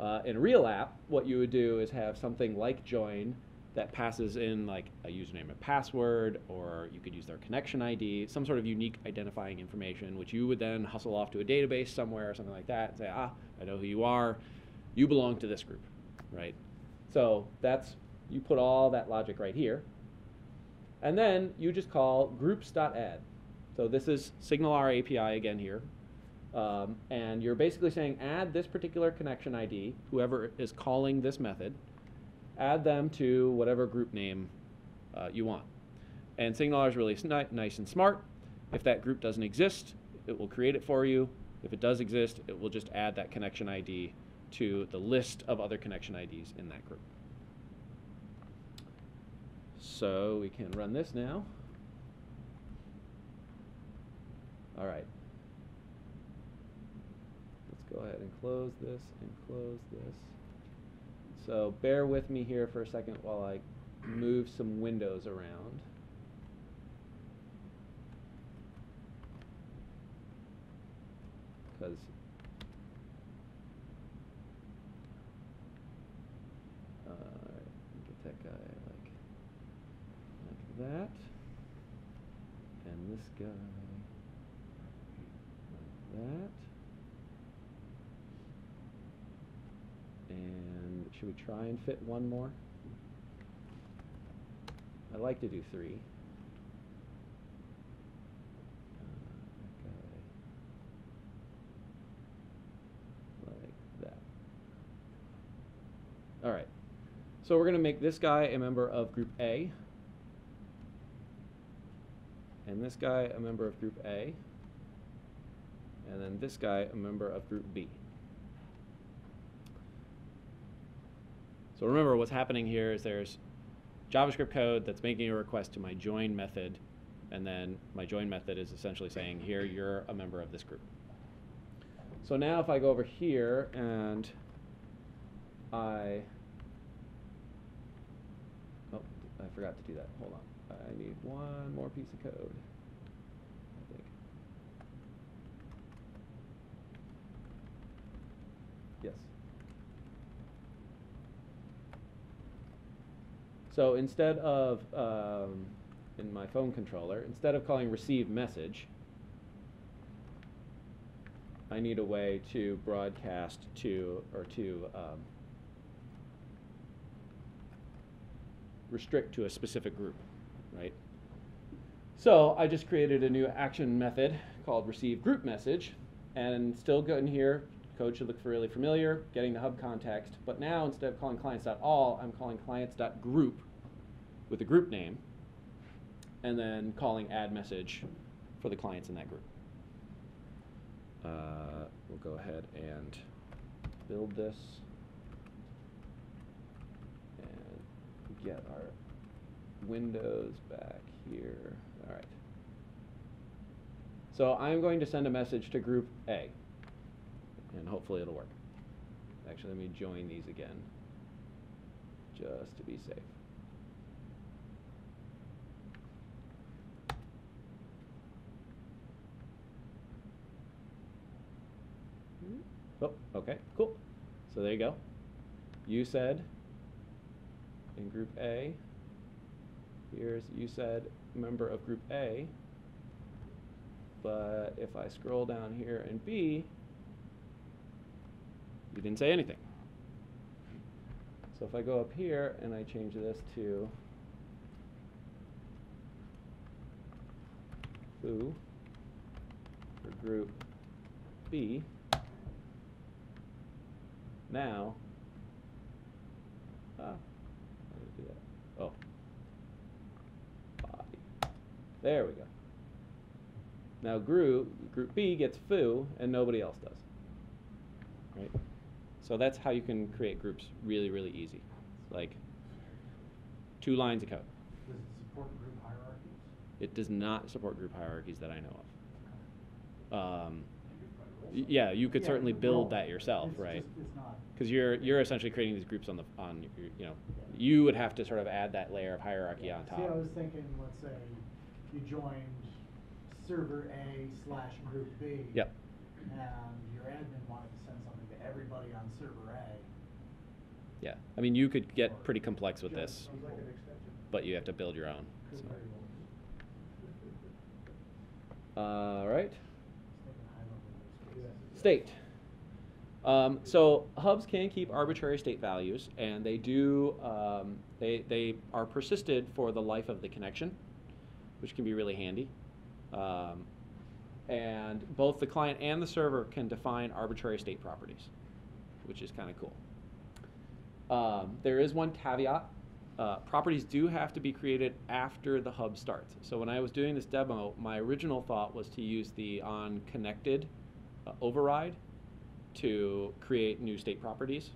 Uh, in a real app, what you would do is have something like join that passes in like a username and password, or you could use their connection ID, some sort of unique identifying information, which you would then hustle off to a database somewhere or something like that and say, ah, I know who you are. You belong to this group, right? So that's, you put all that logic right here. And then you just call groups.add. So this is SignalR API again here. Um, and you're basically saying add this particular connection ID, whoever is calling this method, add them to whatever group name uh, you want. And SignalR is really nice and smart. If that group doesn't exist, it will create it for you. If it does exist, it will just add that connection ID to the list of other connection IDs in that group. So we can run this now. All right. Let's go ahead and close this and close this. So bear with me here for a second while I move some windows around. Because uh, get that guy like like that, and this guy like that. And should we try and fit one more? I like to do three. Uh, like that. All right. So we're going to make this guy a member of group A. And this guy a member of group A. And then this guy a member of group B. So remember what's happening here is there's JavaScript code that's making a request to my join method, and then my join method is essentially saying, here, you're a member of this group. So now if I go over here and I, oh, I forgot to do that. Hold on. I need one more piece of code, I think. Yes. So instead of, um, in my phone controller, instead of calling receive message, I need a way to broadcast to, or to um, restrict to a specific group, right? So I just created a new action method called receive group message, and still good in here. Code should look really familiar, getting the hub context. But now instead of calling clients.all, I'm calling clients.group with the group name, and then calling add message for the clients in that group. Uh, we'll go ahead and build this. And get our windows back here. All right. So I'm going to send a message to group A, and hopefully it'll work. Actually, let me join these again, just to be safe. Oh, okay, cool. So there you go. You said in group A, here's you said member of group A. But if I scroll down here in B, you didn't say anything. So if I go up here and I change this to foo for group B, now, ah, how did I do that? Oh, body. There we go. Now group group B gets foo and nobody else does. Right? So that's how you can create groups really, really easy. Like two lines of code. Does it support group hierarchies? It does not support group hierarchies that I know of. Um, You could probably y- write something. yeah, you could Yeah, certainly no, build that yourself, it's right? just- It's not. Because you're you're essentially creating these groups on the on your, you know you would have to sort of add that layer of hierarchy on top. See, I was thinking, let's say you joined server A slash group B. Yep. And your admin wanted to send something to everybody on server A. Yeah, I mean you could get pretty complex with this, Sounds like an extension. but you have to build your own. So. All right. Just thinking high level use Yeah. cases. State. Um, so hubs can keep arbitrary state values, and they do. Um, they they are persisted for the life of the connection, which can be really handy. Um, and both the client and the server can define arbitrary state properties, which is kind of cool. Um, there is one caveat. Uh, properties do have to be created after the hub starts. So when I was doing this demo, my original thought was to use the on connected uh, override to create new state properties.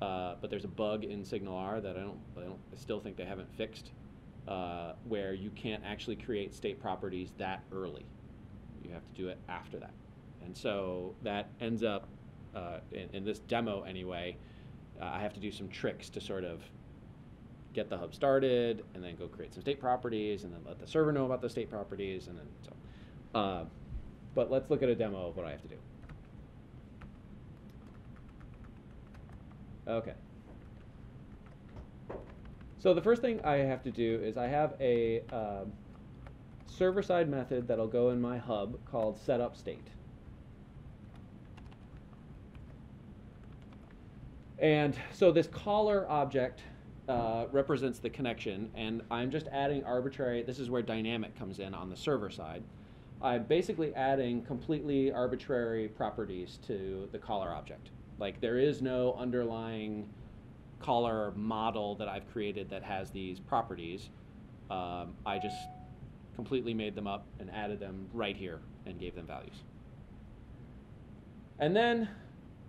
Uh, but there's a bug in SignalR that I don't, I don't, I still think they haven't fixed, uh, where you can't actually create state properties that early. You have to do it after that. And so that ends up, uh, in, in this demo anyway, uh, I have to do some tricks to sort of get the hub started and then go create some state properties and then let the server know about the state properties and then so. Uh, but let's look at a demo of what I have to do. Okay. So the first thing I have to do is I have a um, server-side method that'll go in my hub called setup state. And so this caller object uh, represents the connection, and I'm just adding arbitrary. This is where dynamic comes in on the server side. I'm basically adding completely arbitrary properties to the caller object. Like there is no underlying caller model that I've created that has these properties. Um, I just completely made them up and added them right here and gave them values. And then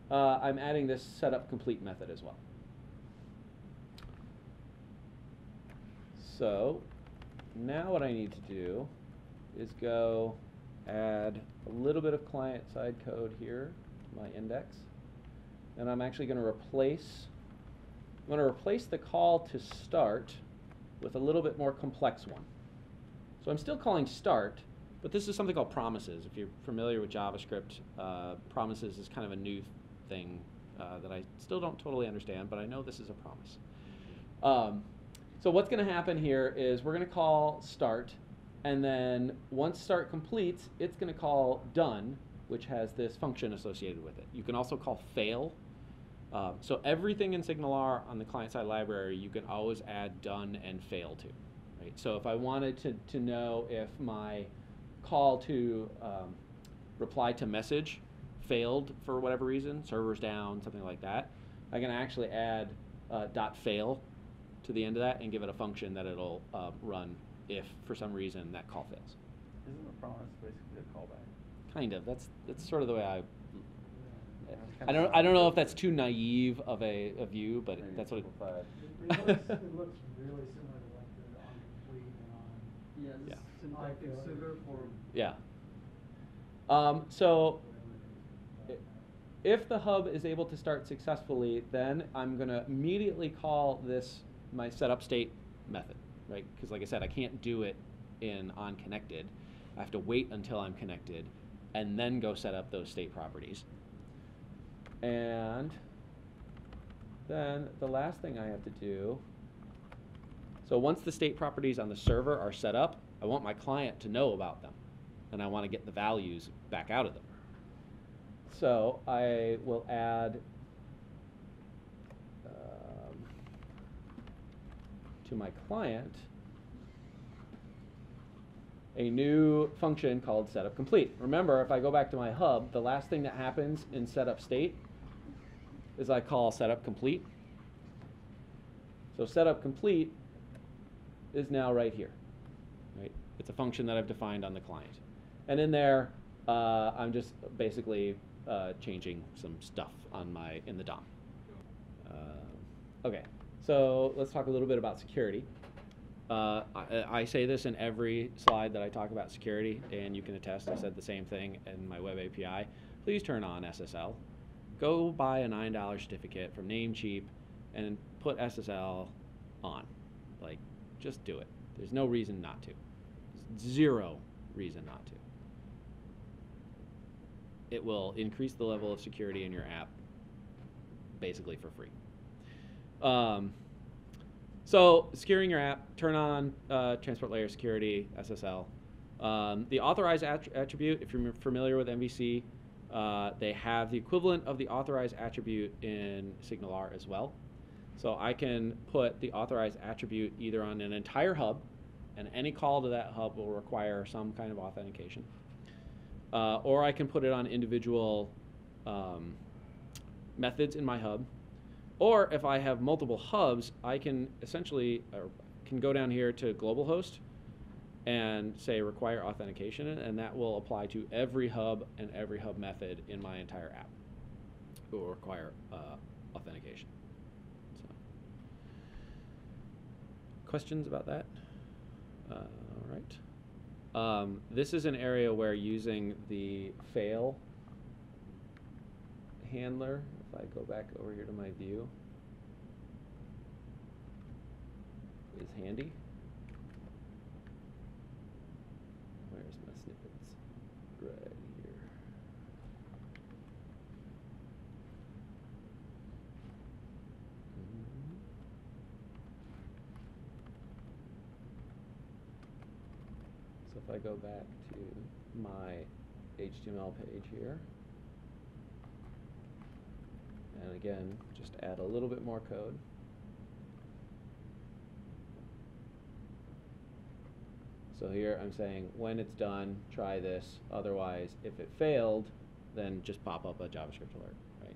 uh, I'm adding this setup complete method as well. So now what I need to do is go add a little bit of client side code here my index. And I'm actually going to replace I'm going to replace the call to start with a little bit more complex one. So I'm still calling start, but this is something called promises. If you're familiar with JavaScript, uh, promises is kind of a new thing uh, that I still don't totally understand, but I know this is a promise. Um, so what's going to happen here is we're going to call start, and then once start completes, it's going to call done, which has this function associated with it. You can also call fail. Uh, so everything in SignalR on the client-side library, you can always add done and fail to. Right? So if I wanted to, to know if my call to um, reply to message failed for whatever reason, server's down, something like that, I can actually add uh, dot fail to the end of that and give it a function that it'll uh, run if for some reason that call fails. Isn't a promise basically a callback? Kind of. That's that's sort of the way I. I don't, I don't know if that's too naive of a, a view, but Maybe that's what it. simplified. It looks, it looks really similar to like the on complete and on. Yes, Yeah. syntactic sugar for. Yeah. Um, so if the hub is able to start successfully, then I'm going to immediately call this my setup state method, right? Because like I said, I can't do it in on connected. I have to wait until I'm connected and then go set up those state properties. And then the last thing I have to do, so once the state properties on the server are set up, I want my client to know about them and I want to get the values back out of them. So I will add um, to my client a new function called setup complete. Remember, if I go back to my hub, the last thing that happens in setup state is I call setup complete. So setup complete is now right here. Right? It's a function that I've defined on the client. And in there, uh, I'm just basically uh, changing some stuff on my in the DOM. Uh, okay, so let's talk a little bit about security. Uh, I, I say this in every slide that I talk about security, and you can attest. I said the same thing in my web API. Please turn on SSL. Go buy a nine dollar certificate from Namecheap, and put SSL on. Like, just do it. There's no reason not to. Zero reason not to. It will increase the level of security in your app basically for free. Um, so, securing your app, turn on uh, transport layer security, SSL. Um, the authorized att- attribute, if you're familiar with MVC, uh, they have the equivalent of the authorized attribute in SignalR as well. So I can put the authorized attribute either on an entire hub, and any call to that hub will require some kind of authentication. Uh, or I can put it on individual um, methods in my hub. Or if I have multiple hubs, I can essentially uh, can go down here to global host and say require authentication, and that will apply to every hub and every hub method in my entire app. It will require uh, authentication. So. Questions about that? Uh, all right. Um, this is an area where using the fail handler, if I go back over here to my view, is handy. Where's my snippets? Right here. Mhm. So if I go back to my HTML page here, and again, just add a little bit more code. So here I'm saying when it's done, try this. Otherwise, if it failed, then just pop up a JavaScript alert, right?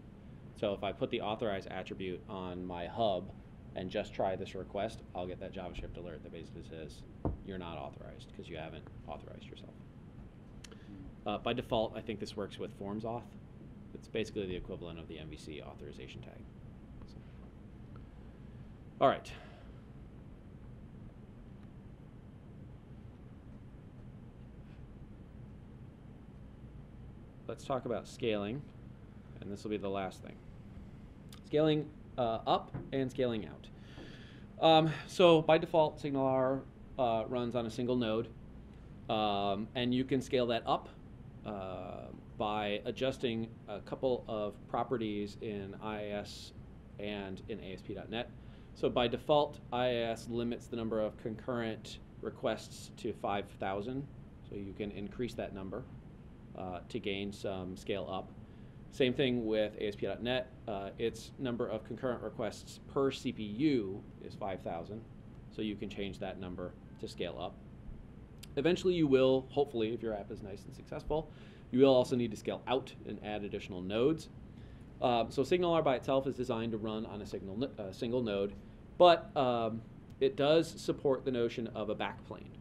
So if I put the authorize attribute on my hub and just try this request, I'll get that JavaScript alert that basically says you're not authorized because you haven't authorized yourself. Uh, by default, I think this works with forms auth. It's basically the equivalent of the MVC authorization tag. So. All right. Let's talk about scaling, and this will be the last thing. Scaling uh, up and scaling out. Um, so by default, SignalR uh, runs on a single node, um, and you can scale that up uh, by adjusting a couple of properties in IIS and in ASP.NET. So by default, IIS limits the number of concurrent requests to 5,000. So you can increase that number uh, to gain some scale up. Same thing with ASP.NET. Uh, its number of concurrent requests per CPU is 5,000. So you can change that number to scale up. Eventually, you will, hopefully, if your app is nice and successful, you will also need to scale out and add additional nodes. Uh, so SignalR by itself is designed to run on a signal uh, single node, but um, it does support the notion of a backplane,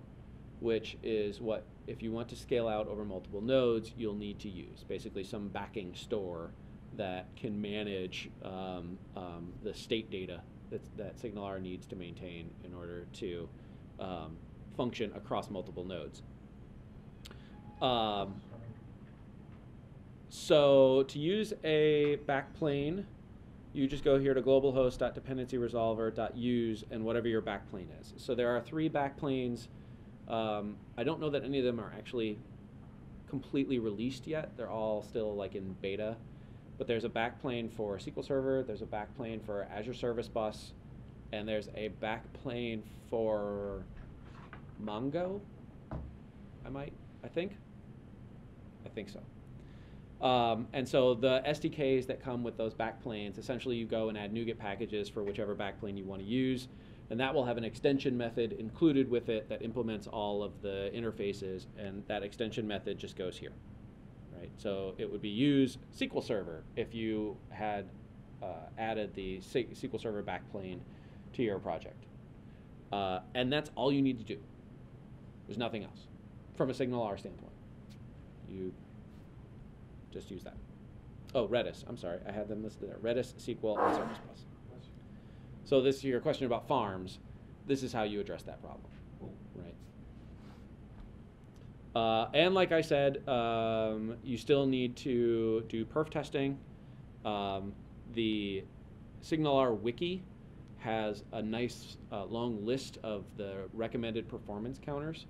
which is what, if you want to scale out over multiple nodes, you'll need to use. Basically, some backing store that can manage um, um, the state data that, that SignalR needs to maintain in order to um, function across multiple nodes. Um, so to use a backplane, you just go here to globalhost.dependencyresolver.use and whatever your backplane is. So there are three backplanes. Um, I don't know that any of them are actually completely released yet. They're all still like in beta. But there's a backplane for SQL Server, there's a backplane for Azure Service Bus, and there's a backplane for Mongo. I might, I think. I think so. Um, and so the SDKs that come with those backplanes, essentially you go and add NuGet packages for whichever backplane you want to use, and that will have an extension method included with it that implements all of the interfaces, and that extension method just goes here, right? So it would be use SQL Server if you had uh, added the SQL Server backplane to your project. Uh, and that's all you need to do. There's nothing else from a SignalR standpoint. You just use that. Oh, Redis. I'm sorry. I had them listed there. Redis, SQL, and Service Bus. So this is your question about farms. This is how you address that problem, right? Uh, and like I said, um, you still need to do perf testing. Um, the SignalR wiki has a nice uh, long list of the recommended performance counters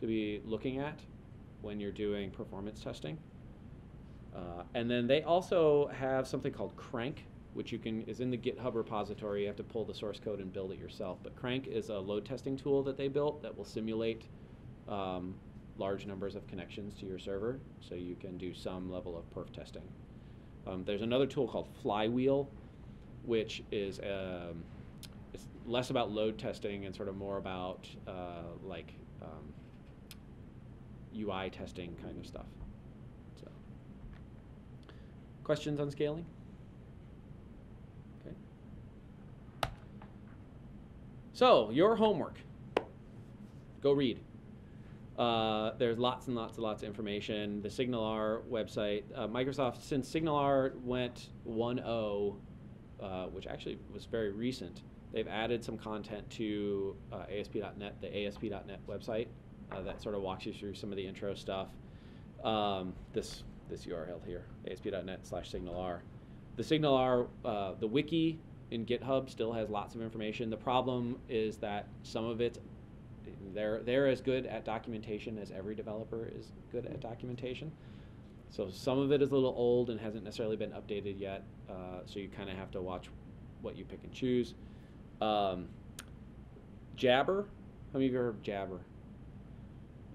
to be looking at when you're doing performance testing. Uh, and then they also have something called Crank, which you can is in the GitHub repository. You have to pull the source code and build it yourself. But Crank is a load testing tool that they built that will simulate um, large numbers of connections to your server, so you can do some level of perf testing. Um, there's another tool called Flywheel, which is um, it's less about load testing and sort of more about uh, like um, UI testing kind of stuff. So, questions on scaling? Okay. So, your homework. Go read. Uh, there's lots and lots and lots of information. The SignalR website, uh, Microsoft, since SignalR went 1.0, uh, which actually was very recent, they've added some content to uh, ASP.NET, the ASP.NET website, uh, that sort of walks you through some of the intro stuff. Um, this this URL here, ASP.NET slash SignalR. The SignalR, uh, the wiki in GitHub still has lots of information. The problem is that some of it they're they're as good at documentation as every developer is good at documentation. So some of it is a little old and hasn't necessarily been updated yet. Uh, so you kind of have to watch what you pick and choose. Um, JabbR, how many of you heard of JabbR?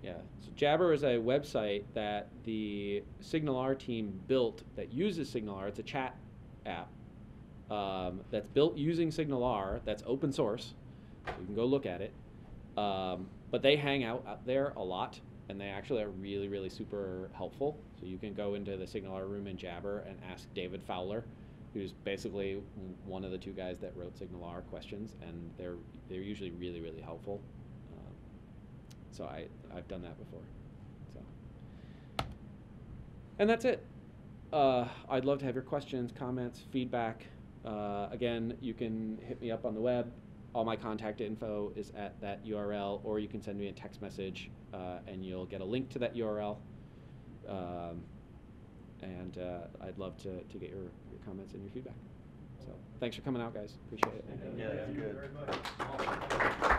Yeah, so JabbR is a website that the SignalR team built that uses SignalR. It's a chat app um, that's built using SignalR. That's open source, so you can go look at it. Um, but they hang out out there a lot, and they actually are really, really super helpful. So you can go into the SignalR room in JabbR and ask David Fowler, who's basically one of the two guys that wrote SignalR questions, and they're they're usually really, really helpful. Um, so I I've done that before. So and that's it. Uh, I'd love to have your questions, comments, feedback. Uh, again, you can hit me up on the web all my contact info is at that URL, or you can send me a text message uh, and you'll get a link to that URL. Um, and uh, I'd love to, to get your, your comments and your feedback. So thanks for coming out, guys. Appreciate it. Yeah, that's Thank you good. very much.